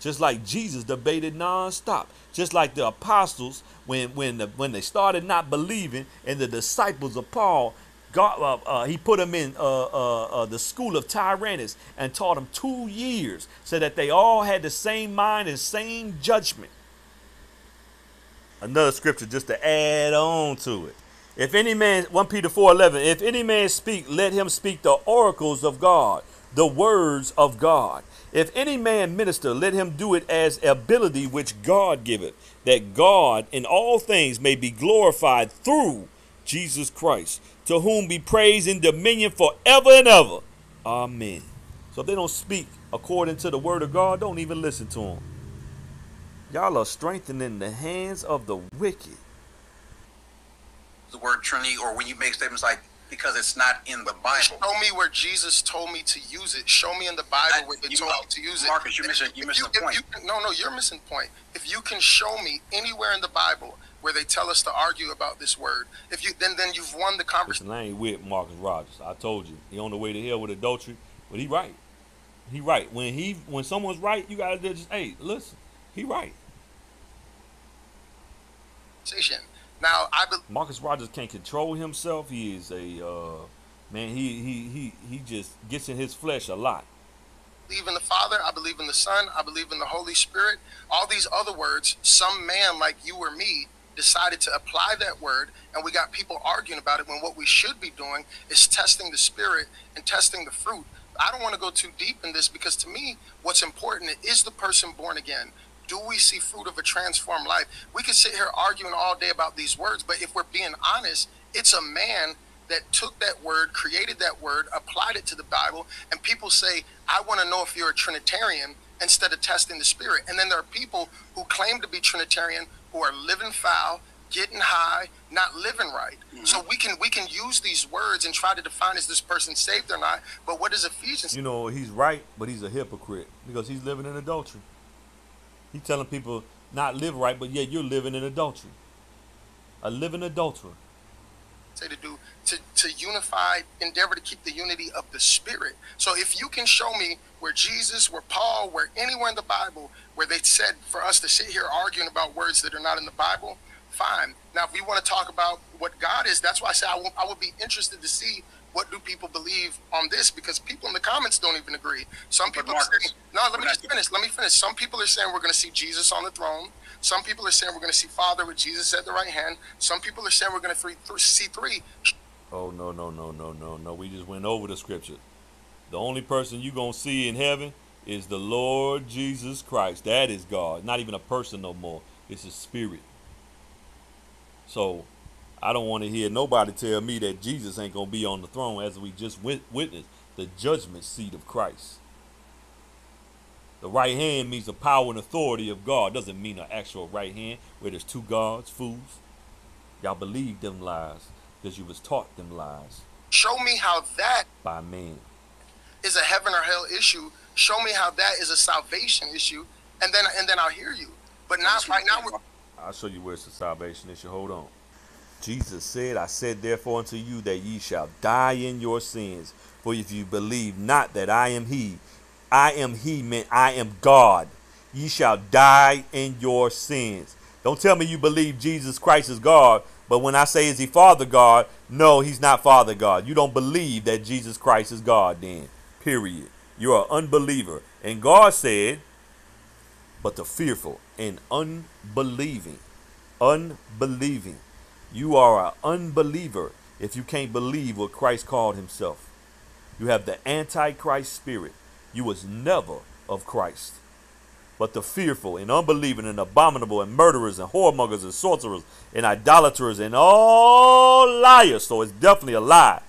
Just like Jesus debated nonstop. Just like the apostles, when when the, when they started not believing, and the disciples of Paul, God, uh, uh, he put them in uh, uh, uh, the school of Tyrannus and taught them two years, so that they all had the same mind and same judgment. Another scripture just to add on to it. If any man, 1 Peter 4 11, if any man speak, let him speak the oracles of God, the words of God. If any man minister, let him do it as ability which God giveth, that God in all things may be glorified through Jesus Christ, to whom be praise and dominion forever and ever. Amen. So if they don't speak according to the word of God, don't even listen to them. Y'all are strengthening the hands of the wicked. The word Trinity, or when you make statements like because it's not in the Bible. Show me where Jesus told me to use it. Show me in the Bible where they You- told me to use it. Marcus, you're missing- you're missing you- the point. you no, no, you're missing point. If you can show me anywhere in the Bible where they tell us to argue about this word, if you then then you've won the conversation. I ain't with Marcus Rogers. I told you he on the way to hell with adultery, but he right. He right. When he when someone's right, you gotta just hey listen. He right. Now I be, Marcus Rogers can't control himself. He is a uh, man. He he he he just gets in his flesh a lot. believe in the Father, I believe in the Son, I believe in the Holy Spirit. All these other words, some man like you or me decided to apply that word, and we got people arguing about it when what we should be doing is testing the Spirit and testing the fruit. I don't want to go too deep in this because to me, what's important is the person born again. Do we see fruit of a transformed life? We could sit here arguing all day about these words, but if we're being honest, it's a man that took that word, created that word, applied it to the Bible, and people say, I want to know if you're a Trinitarian instead of testing the spirit. And then there are people who claim to be Trinitarian who are living foul, getting high, not living right. Mm-hmm. So we can we can use these words and try to define is this person saved or not. But what does Ephesians You know he's right, but he's a hypocrite because he's living in adultery. He's telling people not live right, but yet you're living in adultery. A living adulterer. say to do to, to unify endeavor to keep the unity of the spirit so if you can show me where jesus where paul where anywhere in the bible where they said for us to sit here arguing about words that are not in the bible fine. Now if we want to talk about what god is that's why i say I I would be interested to see what do people believe on this because people in the comments don't even agree. Some But people are saying no let me just finish let me finish. Some people are saying we're going to see jesus on the throne. Some people are saying we're going to see father with jesus at the right hand. Some people are saying we're going to three, th- see three. Oh no no no no no no! We just went over the scripture. The only person you're gonna see in heaven is the Lord Jesus Christ. That is God. Not even a person no more. It's a spirit. So I don't want to hear nobody tell me that Jesus ain't gonna be on the throne as we just wit- witnessed the judgment seat of Christ. The right hand means the power and authority of God. Doesn't mean an actual right hand where there's two gods, fools. Y'all believe them lies because you was taught them lies show me how that by man. is a heaven or hell issue show me how that is a salvation issue and then and then i'll hear you but not right now we're I'll show you where it's a salvation issue. Hold on. Jesus said, I said therefore unto you that ye shall die in your sins. For if you believe not that I am he, I am he meant I am God. Ye shall die in your sins. Don't tell me you believe Jesus Christ is God, but when I say is he Father God, no, he's not Father God. You don't believe that Jesus Christ is God then. Period. You're an unbeliever. And God said, but the fearful and unbelieving. Unbelieving. You are an unbeliever if you can't believe what Christ called himself. You have the antichrist spirit. You was never of Christ. But the fearful and unbelieving and abominable and murderers and whoremongers and sorcerers and idolaters and all liars, so it's definitely a lie,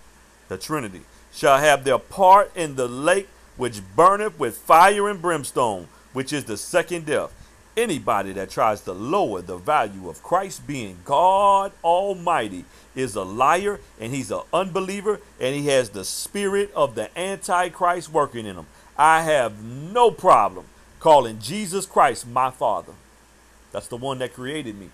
the Trinity, shall have their part in the lake which burneth with fire and brimstone, which is the second death. Anybody that tries to lower the value of Christ being God Almighty is a liar and he's an unbeliever and he has the spirit of the Antichrist working in him. I have no problem calling Jesus Christ my Father. That's the one that created me.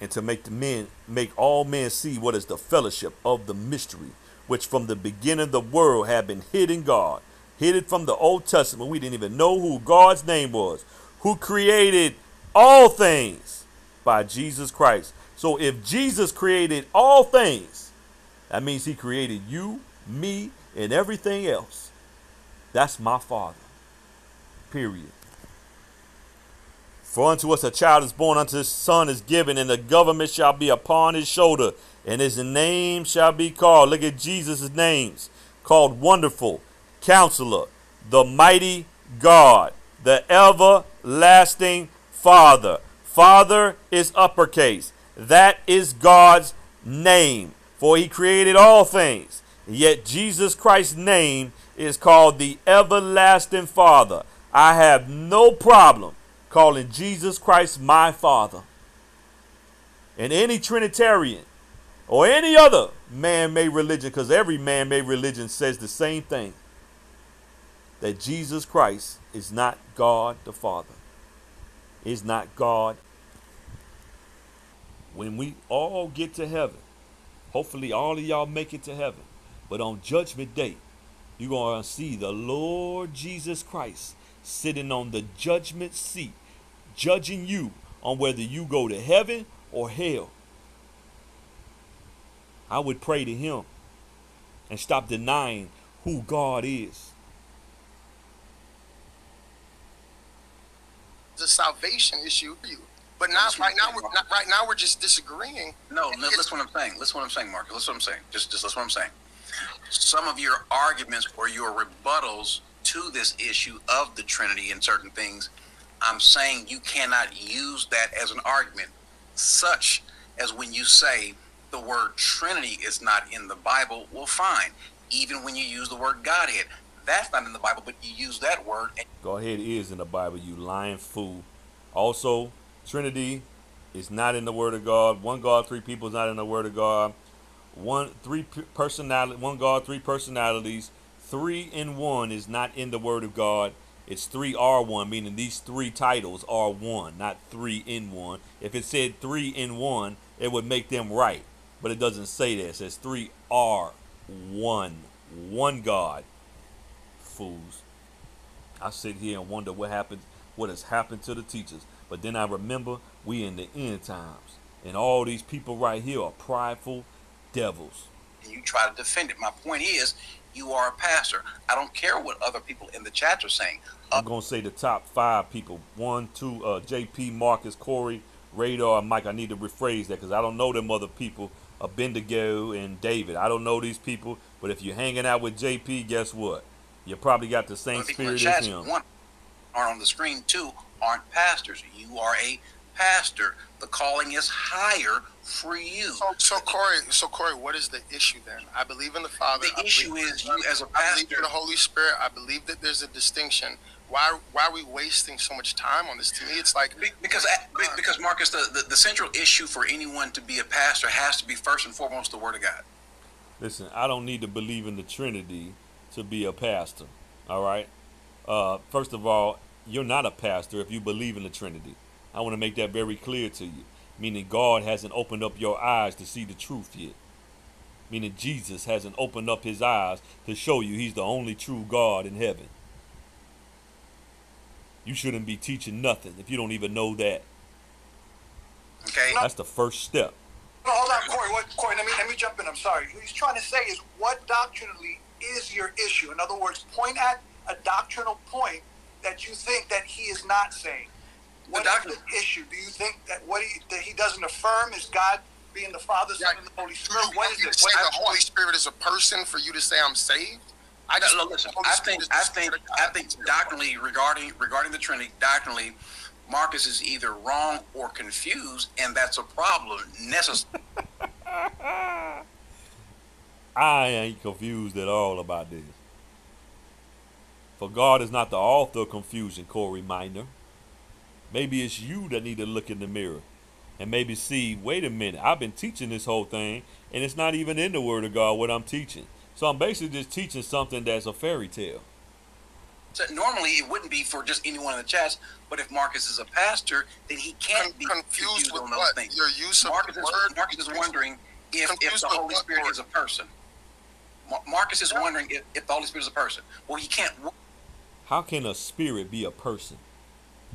And to make the men make all men see what is the fellowship of the mystery, which from the beginning of the world had been hidden God, Hidden from the Old Testament. We didn't even know who God's name was, who created all things by Jesus Christ. So if Jesus created all things, that means he created you, me, and everything else. That's my Father. Period. For unto us a child is born, unto a son is given, and the government shall be upon his shoulder, and his name shall be called. Look at Jesus' names called Wonderful, Counselor, the Mighty God, the Everlasting Father. Father is uppercase. That is God's name, for he created all things. Yet Jesus Christ's name is called the Everlasting Father. I have no problem calling Jesus Christ my Father. And any Trinitarian or any other man made religion, because every man made religion says the same thing that Jesus Christ is not God the Father, is not God. When we all get to heaven, hopefully all of y'all make it to heaven, but on Judgment Day, you're going to see the Lord Jesus Christ sitting on the judgment seat, judging you on whether you go to heaven or hell. I would pray to him and stop denying who God is. The salvation issue for you. But not right now. We're not, right now. We're just disagreeing. No, no, listen what I'm saying. Listen what I'm saying, Mark. Listen what I'm saying. Just, just listen what I'm saying. Some of your arguments or your rebuttals to this issue of the Trinity and certain things, I'm saying you cannot use that as an argument, such as when you say the word Trinity is not in the Bible. Well, fine. Even when you use the word Godhead, that's not in the Bible, but you use that word. And- Godhead is in the Bible, you lying fool. Also, Trinity is not in the Word of God. One God, three people is not in the Word of God. One, three personality, one God, three personalities. Three in one is not in the Word of God. It's three R one, meaning these three titles are one, not three in one. If it said three in one, it would make them right. But it doesn't say that. It says three R one. One God. Fools. I sit here and wonder what happened, what has happened to the teachers. But then I remember we in the end times. And all these people right here are prideful devils. and you try to defend it. My point is, you are a pastor. I don't care what other people in the chat are saying. I'm gonna say the top five people. One, two, uh, JP, Marcus, Corey, Radar, Mike. I need to rephrase that because I don't know them other people. Bendigo and David. I don't know these people, but if you're hanging out with JP, guess what? You probably got the same spirit as him. one, are on the screen. Two, aren't pastors. You are a pastor. The calling is higher for you. So, so Corey, so Corey, what is the issue then? I believe in the Father. The I issue is the Son, you as a I believe pastor- in the Holy Spirit. I believe that there's a distinction. Why, why are we wasting so much time on this? To me, it's like Because, because Marcus, the, the, the central issue for anyone to be a pastor has to be first and foremost the Word of God. Listen, I don't need to believe in the Trinity to be a pastor. All right. Uh, first of all, you're not a pastor if you believe in the Trinity. I want to make that very clear to you. Meaning God hasn't opened up your eyes to see the truth yet. Meaning Jesus hasn't opened up his eyes to show you he's the only true God in heaven. You shouldn't be teaching nothing if you don't even know that. Okay? That's the first step. No, hold on, Corey. What, Corey, let me let me jump in. I'm sorry. What he's trying to say is what doctrinally is your issue? In other words, point at a doctrinal point that you think that he is not saying. What is doctrine- the issue? Do you think that what he that he doesn't affirm is God being the Father, Son, and the Holy Spirit? you What want is it? say What, the Holy Spirit is a person for you to say I'm saved? I just No, listen. I think I think I think doctrinally regarding regarding the Trinity, doctrinally, Marcus is either wrong or confused, and that's a problem. Necessary. I ain't confused at all about this. For God is not the author of confusion, Corey Minor. Maybe it's you that need to look in the mirror and maybe see, wait a minute, I've been teaching this whole thing and it's not even in the Word of God what I'm teaching. So I'm basically just teaching something that's a fairy tale. So normally it wouldn't be for just anyone in the chat, but if Marcus is a pastor, then he can't Con- be confused confused with on those what? things. Your use of Marcus the is, word? Marcus is wondering if, if the Holy Spirit word? is a person. Mar- Marcus is wondering if, if the Holy Spirit is a person. Well, he can't. How can a spirit be a person?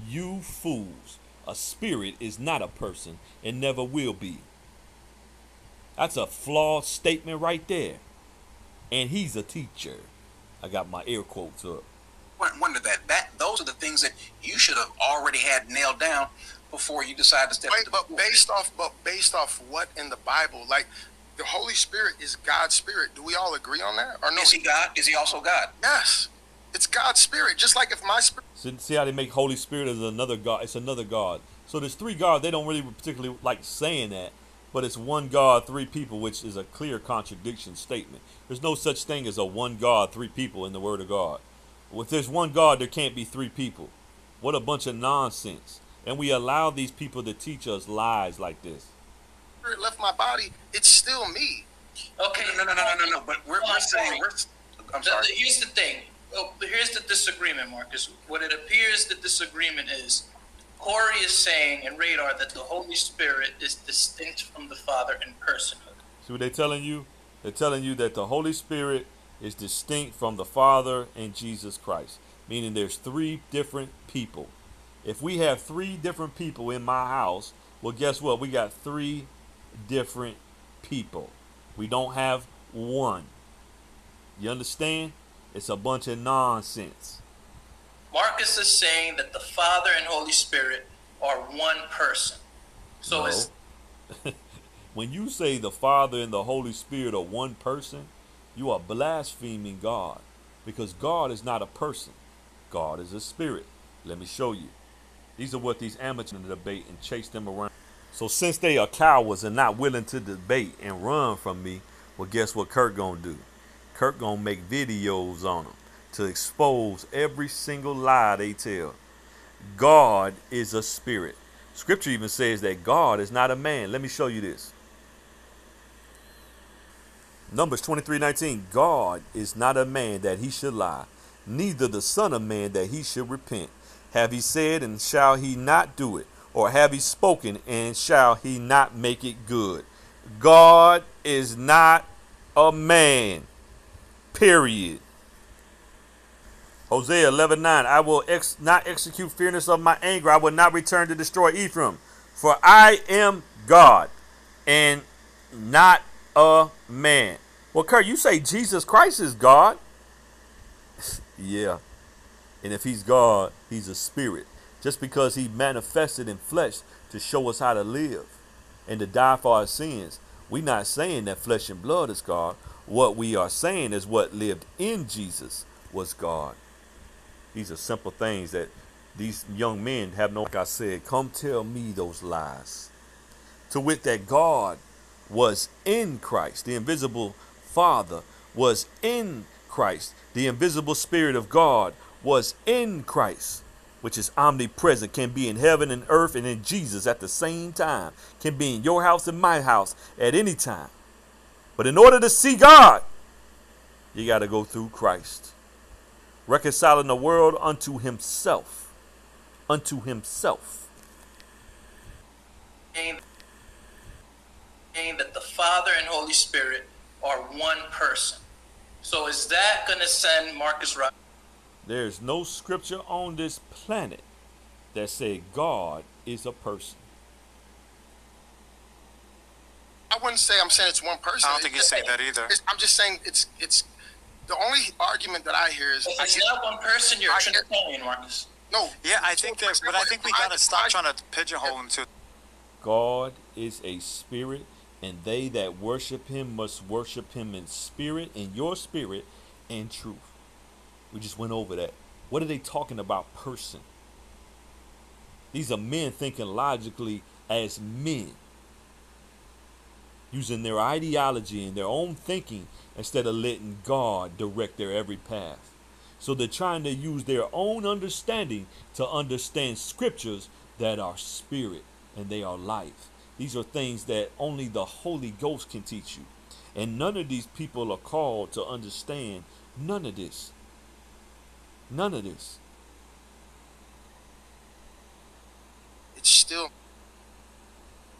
You fools. A spirit is not a person and never will be. That's a flawed statement right there. And he's a teacher. I got my air quotes up. Wonder that that those are the things that you should have already had nailed down before you decide to step. Wait, but the based off, but based off what in the Bible? Like the Holy Spirit is God's spirit. Do we all agree on that? Or no? is he God? Is he also God? Yes, it's God's spirit. Just like if my spirit. See, see how they make Holy Spirit as another God? It's another God. So there's three gods. They don't really particularly like saying that, but it's one God, three people, which is a clear contradiction statement. There's no such thing as a one God, three people in the Word of God. If there's one God, there can't be three people. What a bunch of nonsense. And we allow these people to teach us lies like this. spirit left my body, it's still me. Okay, No, no, no, no, no, no. But we're, we're saying we're. I'm sorry. the- here's the thing. Oh, here's the disagreement, Marcus. What it appears the disagreement is, Corey is saying in Radar that the Holy Spirit is distinct from the Father in personhood. See what they're telling you? They're telling you that the Holy Spirit is distinct from the Father and Jesus Christ, meaning there's three different people. If we have three different people in my house, well, guess what? We got three different people. We don't have one. You understand? It's a bunch of nonsense. Marcus is saying that the Father and Holy Spirit are one person. So No. it's when you say the Father and the Holy Spirit are one person, you are blaspheming God because God is not a person. God is a spirit. Let me show you. These are what these amateurs debate and chase them around. So since they are cowards and not willing to debate and run from me, well, guess what Kurt gonna do? Kurt gonna make videos on them to expose every single lie they tell. God is a spirit. Scripture even says that God is not a man. Let me show you this. Numbers 23:19 God is not a man that he should lie, neither the son of man that he should repent. Have he said and shall he not do it? Or have he spoken and shall he not make it good? God is not a man. Period. Hosea 11:9 I will ex- not execute fierceness of my anger. I will not return to destroy Ephraim, for I am God and not a man. Well, Kurt, you say Jesus Christ is God. yeah. And if he's God, he's a spirit. Just because he manifested in flesh to show us how to live and to die for our sins, we're not saying that flesh and blood is God. What we are saying is what lived in Jesus was God. These are simple things that these young men have no, like I said, come tell me those lies. To wit, that God was in Christ, the invisible Father was in Christ, the invisible Spirit of God was in Christ, which is omnipresent, can be in heaven and earth and in Jesus at the same time, can be in your house and my house at any time. But in order to see God, you got to go through Christ reconciling the world unto himself. Unto himself. saying that the Father and Holy Spirit are one person. So is that going to send Marcus Rogers? There's no scripture on this planet that say God is a person. I wouldn't say I'm saying it's one person. I don't think he's saying that either. I'm just saying it's it's the only argument that I hear is If I it's get, not one person, you're a I get- Trinitarian, Marcus. no. Yeah, I think for that, but I think we gotta if stop I- trying to pigeonhole him to. God is a spirit, and they that worship him must worship him in spirit, in your spirit, and truth. We just went over that. What are they talking about, person? These are men thinking logically as men, using their ideology and their own thinking instead of letting God direct their every path. So they're trying to use their own understanding to understand scriptures that are spirit and they are life. These are things that only the Holy Ghost can teach you. And none of these people are called to understand none of this. None of this. It's still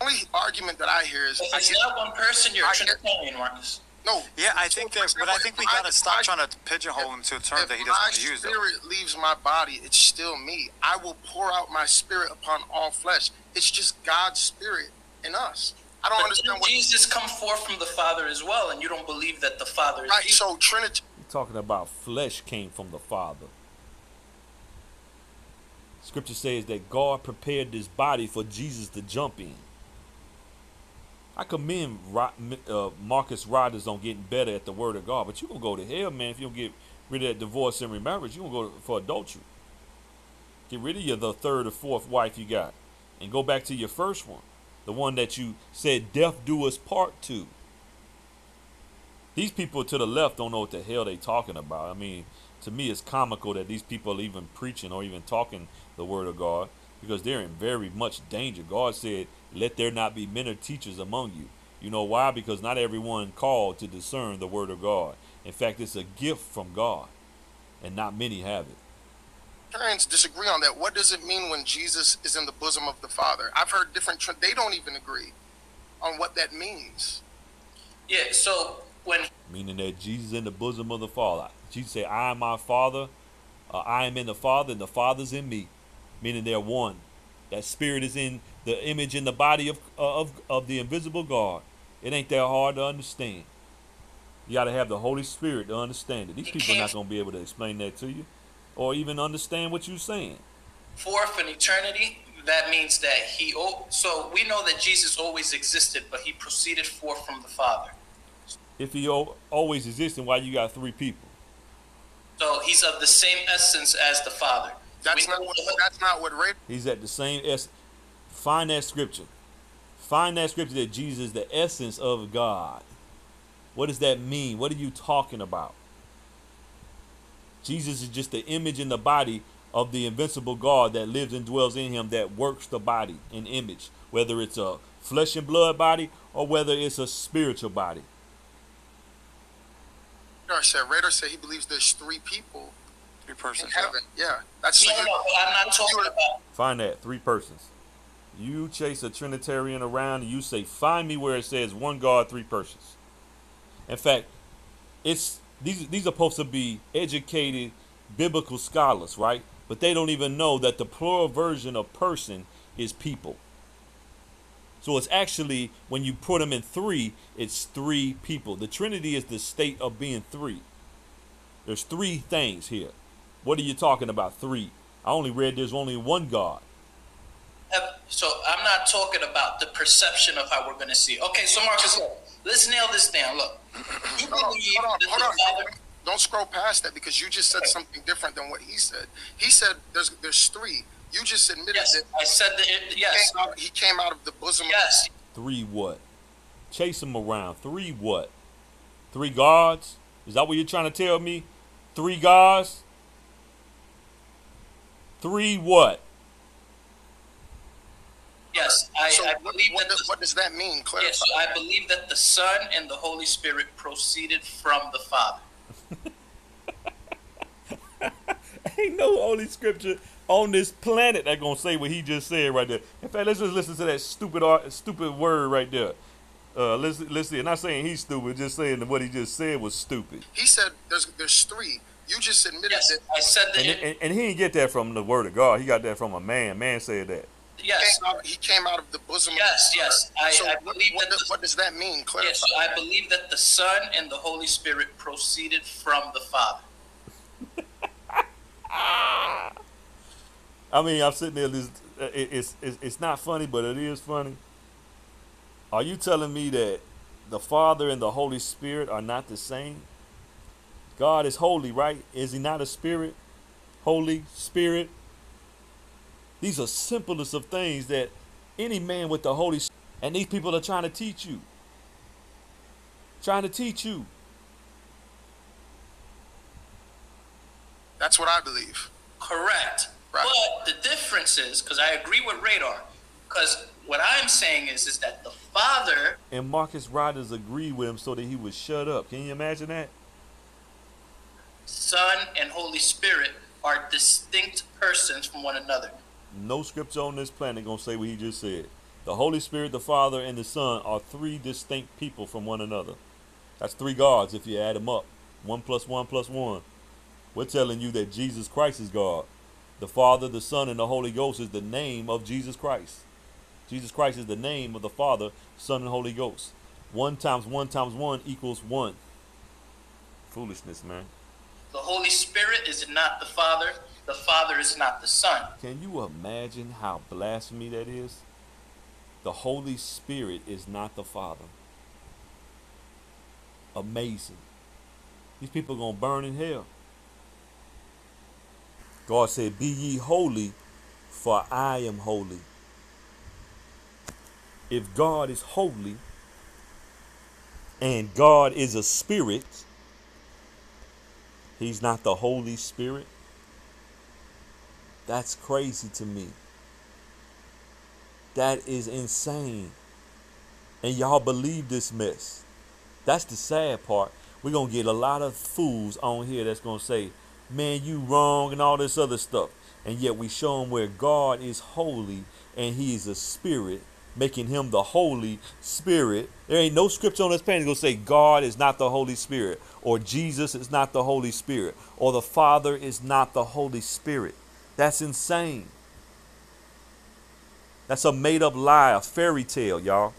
only argument that I hear is If I it's get, not one person, you're a I get- Trinitarian, Marcus. No. Yeah, I think for that, but I think we gotta if stop I- trying to pigeonhole him to a term that he doesn't my want to use. Though. spirit leaves my body, it's still me. I will pour out my spirit upon all flesh. It's just God's spirit in us. I don't But understand didn't what. Jesus come forth from the Father as well, and you don't believe that the Father is Right. Jesus. So Trinity. You're talking about flesh came from the Father. Scripture says that God prepared this body for Jesus to jump in. I commend uh, Marcus Rogers on getting better at the Word of God, but you're going to go to hell, man, if you don't get rid of that divorce and remarriage. You're going to go for adultery. Get rid of your the third or fourth wife you got and go back to your first one, the one that you said death do us part to. These people to the left don't know what the hell they're talking about. I mean, to me, it's comical that these people are even preaching or even talking the word of God because they're in very much danger. God said, "Let there not be men or teachers among you." You know why? Because not everyone called to discern the word of God. In fact, it's a gift from God, and not many have it. Parents disagree on that. What does it mean when Jesus is in the bosom of the Father? I've heard different. Tr- they don't even agree on what that means. Yeah. So when Meaning that Jesus in the bosom of the Father. Jesus said, "I am my Father. Uh, I am in the Father, and the Father's in me." Meaning they're one. That Spirit is in the image in the body of uh, of of the invisible God. It ain't that hard to understand. You got to have the Holy Spirit to understand it. These You people are not going to be able to explain that to you, or even understand what you're saying. forth in eternity, that means that he. So we know that Jesus always existed, but he proceeded forth from the Father. If he always existed, why you got three people? So he's of the same essence as the Father. That's We not what. That's not what Ray. He's at the same s. Find that scripture. Find that scripture that Jesus is the essence of God. What does that mean? What are you talking about? Jesus is just the image in the body of the invincible God that lives and dwells in him that works the body in image, whether it's a flesh and blood body or whether it's a spiritual body. Radar said. Radar said he believes there's three people Three in persons. heaven. Yeah, that's. No, no, no, I'm not talking about. Find that three persons. You chase a Trinitarian around and you say, "Find me where it says one God, three persons." In fact, it's these these are supposed to be educated biblical scholars, right? But they don't even know that the plural version of person is people. So it's actually when you put them in three, it's three people. The Trinity is the state of being three. There's three things here. What are you talking about? Three. I only read there's only one God. Uh, so I'm not talking about the perception of how we're going to see. it. Okay, so Marcus, look, let's nail this down. Look, you Hold on, hold on, hold on. Father. Don't scroll past that because you just said something different than what he said. He said there's there's three. You just admitted Yes, that I said that. It, he, yes, came out, he came out of the bosom. yes. Three what? Chase him around. Three what? Three gods? Is that what you're trying to tell me? Three gods? Three what? Yes, I, so I believe what that. does, The, what does that mean? Clarify. yes, I believe that the Son and the Holy Spirit proceeded from the Father. Ain't no holy scripture on this planet that gonna say what he just said right there. In fact, let's just listen to that stupid art, stupid word right there. Uh, let's let's see. Not saying he's stupid, just saying that what he just said was stupid. He said there's there's three. You just admitted Yes, that I said that. And, It, and, and he didn't get that from the word of God. He got that from a man. Man said that. He yes, came, out, he came out of the bosom. Yes, of the yes. Father. I- so I what, believe what, that does, the- what does that mean? Clarify. yes, I believe that the Son and the Holy Spirit proceeded from the Father. I mean, I'm sitting there. This, uh, it's, it's it's not funny, but it is funny. Are you telling me that the Father and the Holy Spirit are not the same? God is holy, right? Is He not a spirit? Holy Spirit. These are simplest of things that any man with the Holy Spirit, and these people are trying to teach you. Trying to teach you. That's what I believe. Correct. Right. But the difference is, because I agree with Radar, because what I'm saying is, is that the Father, And Marcus Rogers agreed with him so that he would shut up. Can you imagine that? Son, and Holy Spirit are distinct persons from one another. No scripture on this planet gonna say what he just said. The Holy Spirit, the Father, and the Son are three distinct people from one another. That's three gods if you add them up. One plus one plus one. We're telling you that Jesus Christ is God. The Father, the Son, and the Holy Ghost is the name of Jesus Christ. Jesus Christ is the name of the Father, Son, and Holy Ghost. One times one times one equals one. Foolishness, man. The Holy Spirit is not the Father. The Father is not the Son. Can you imagine how blasphemy that is? The Holy Spirit is not the Father. Amazing. These people are going to burn in hell. God said, Be ye holy, for I am holy. If God is holy and God is a spirit, He's not the Holy Spirit. That's crazy to me. That is insane. And y'all believe this mess. That's the sad part. We're going to get a lot of fools on here that's going to say, man, you wrong and all this other stuff. And yet we show them where God is holy and he is a spirit, making him the Holy Spirit. There ain't no scripture on this page going to say God is not the Holy Spirit or Jesus is not the Holy Spirit or the Father is not the Holy Spirit. That's insane. That's a made up lie, a fairy tale, y'all.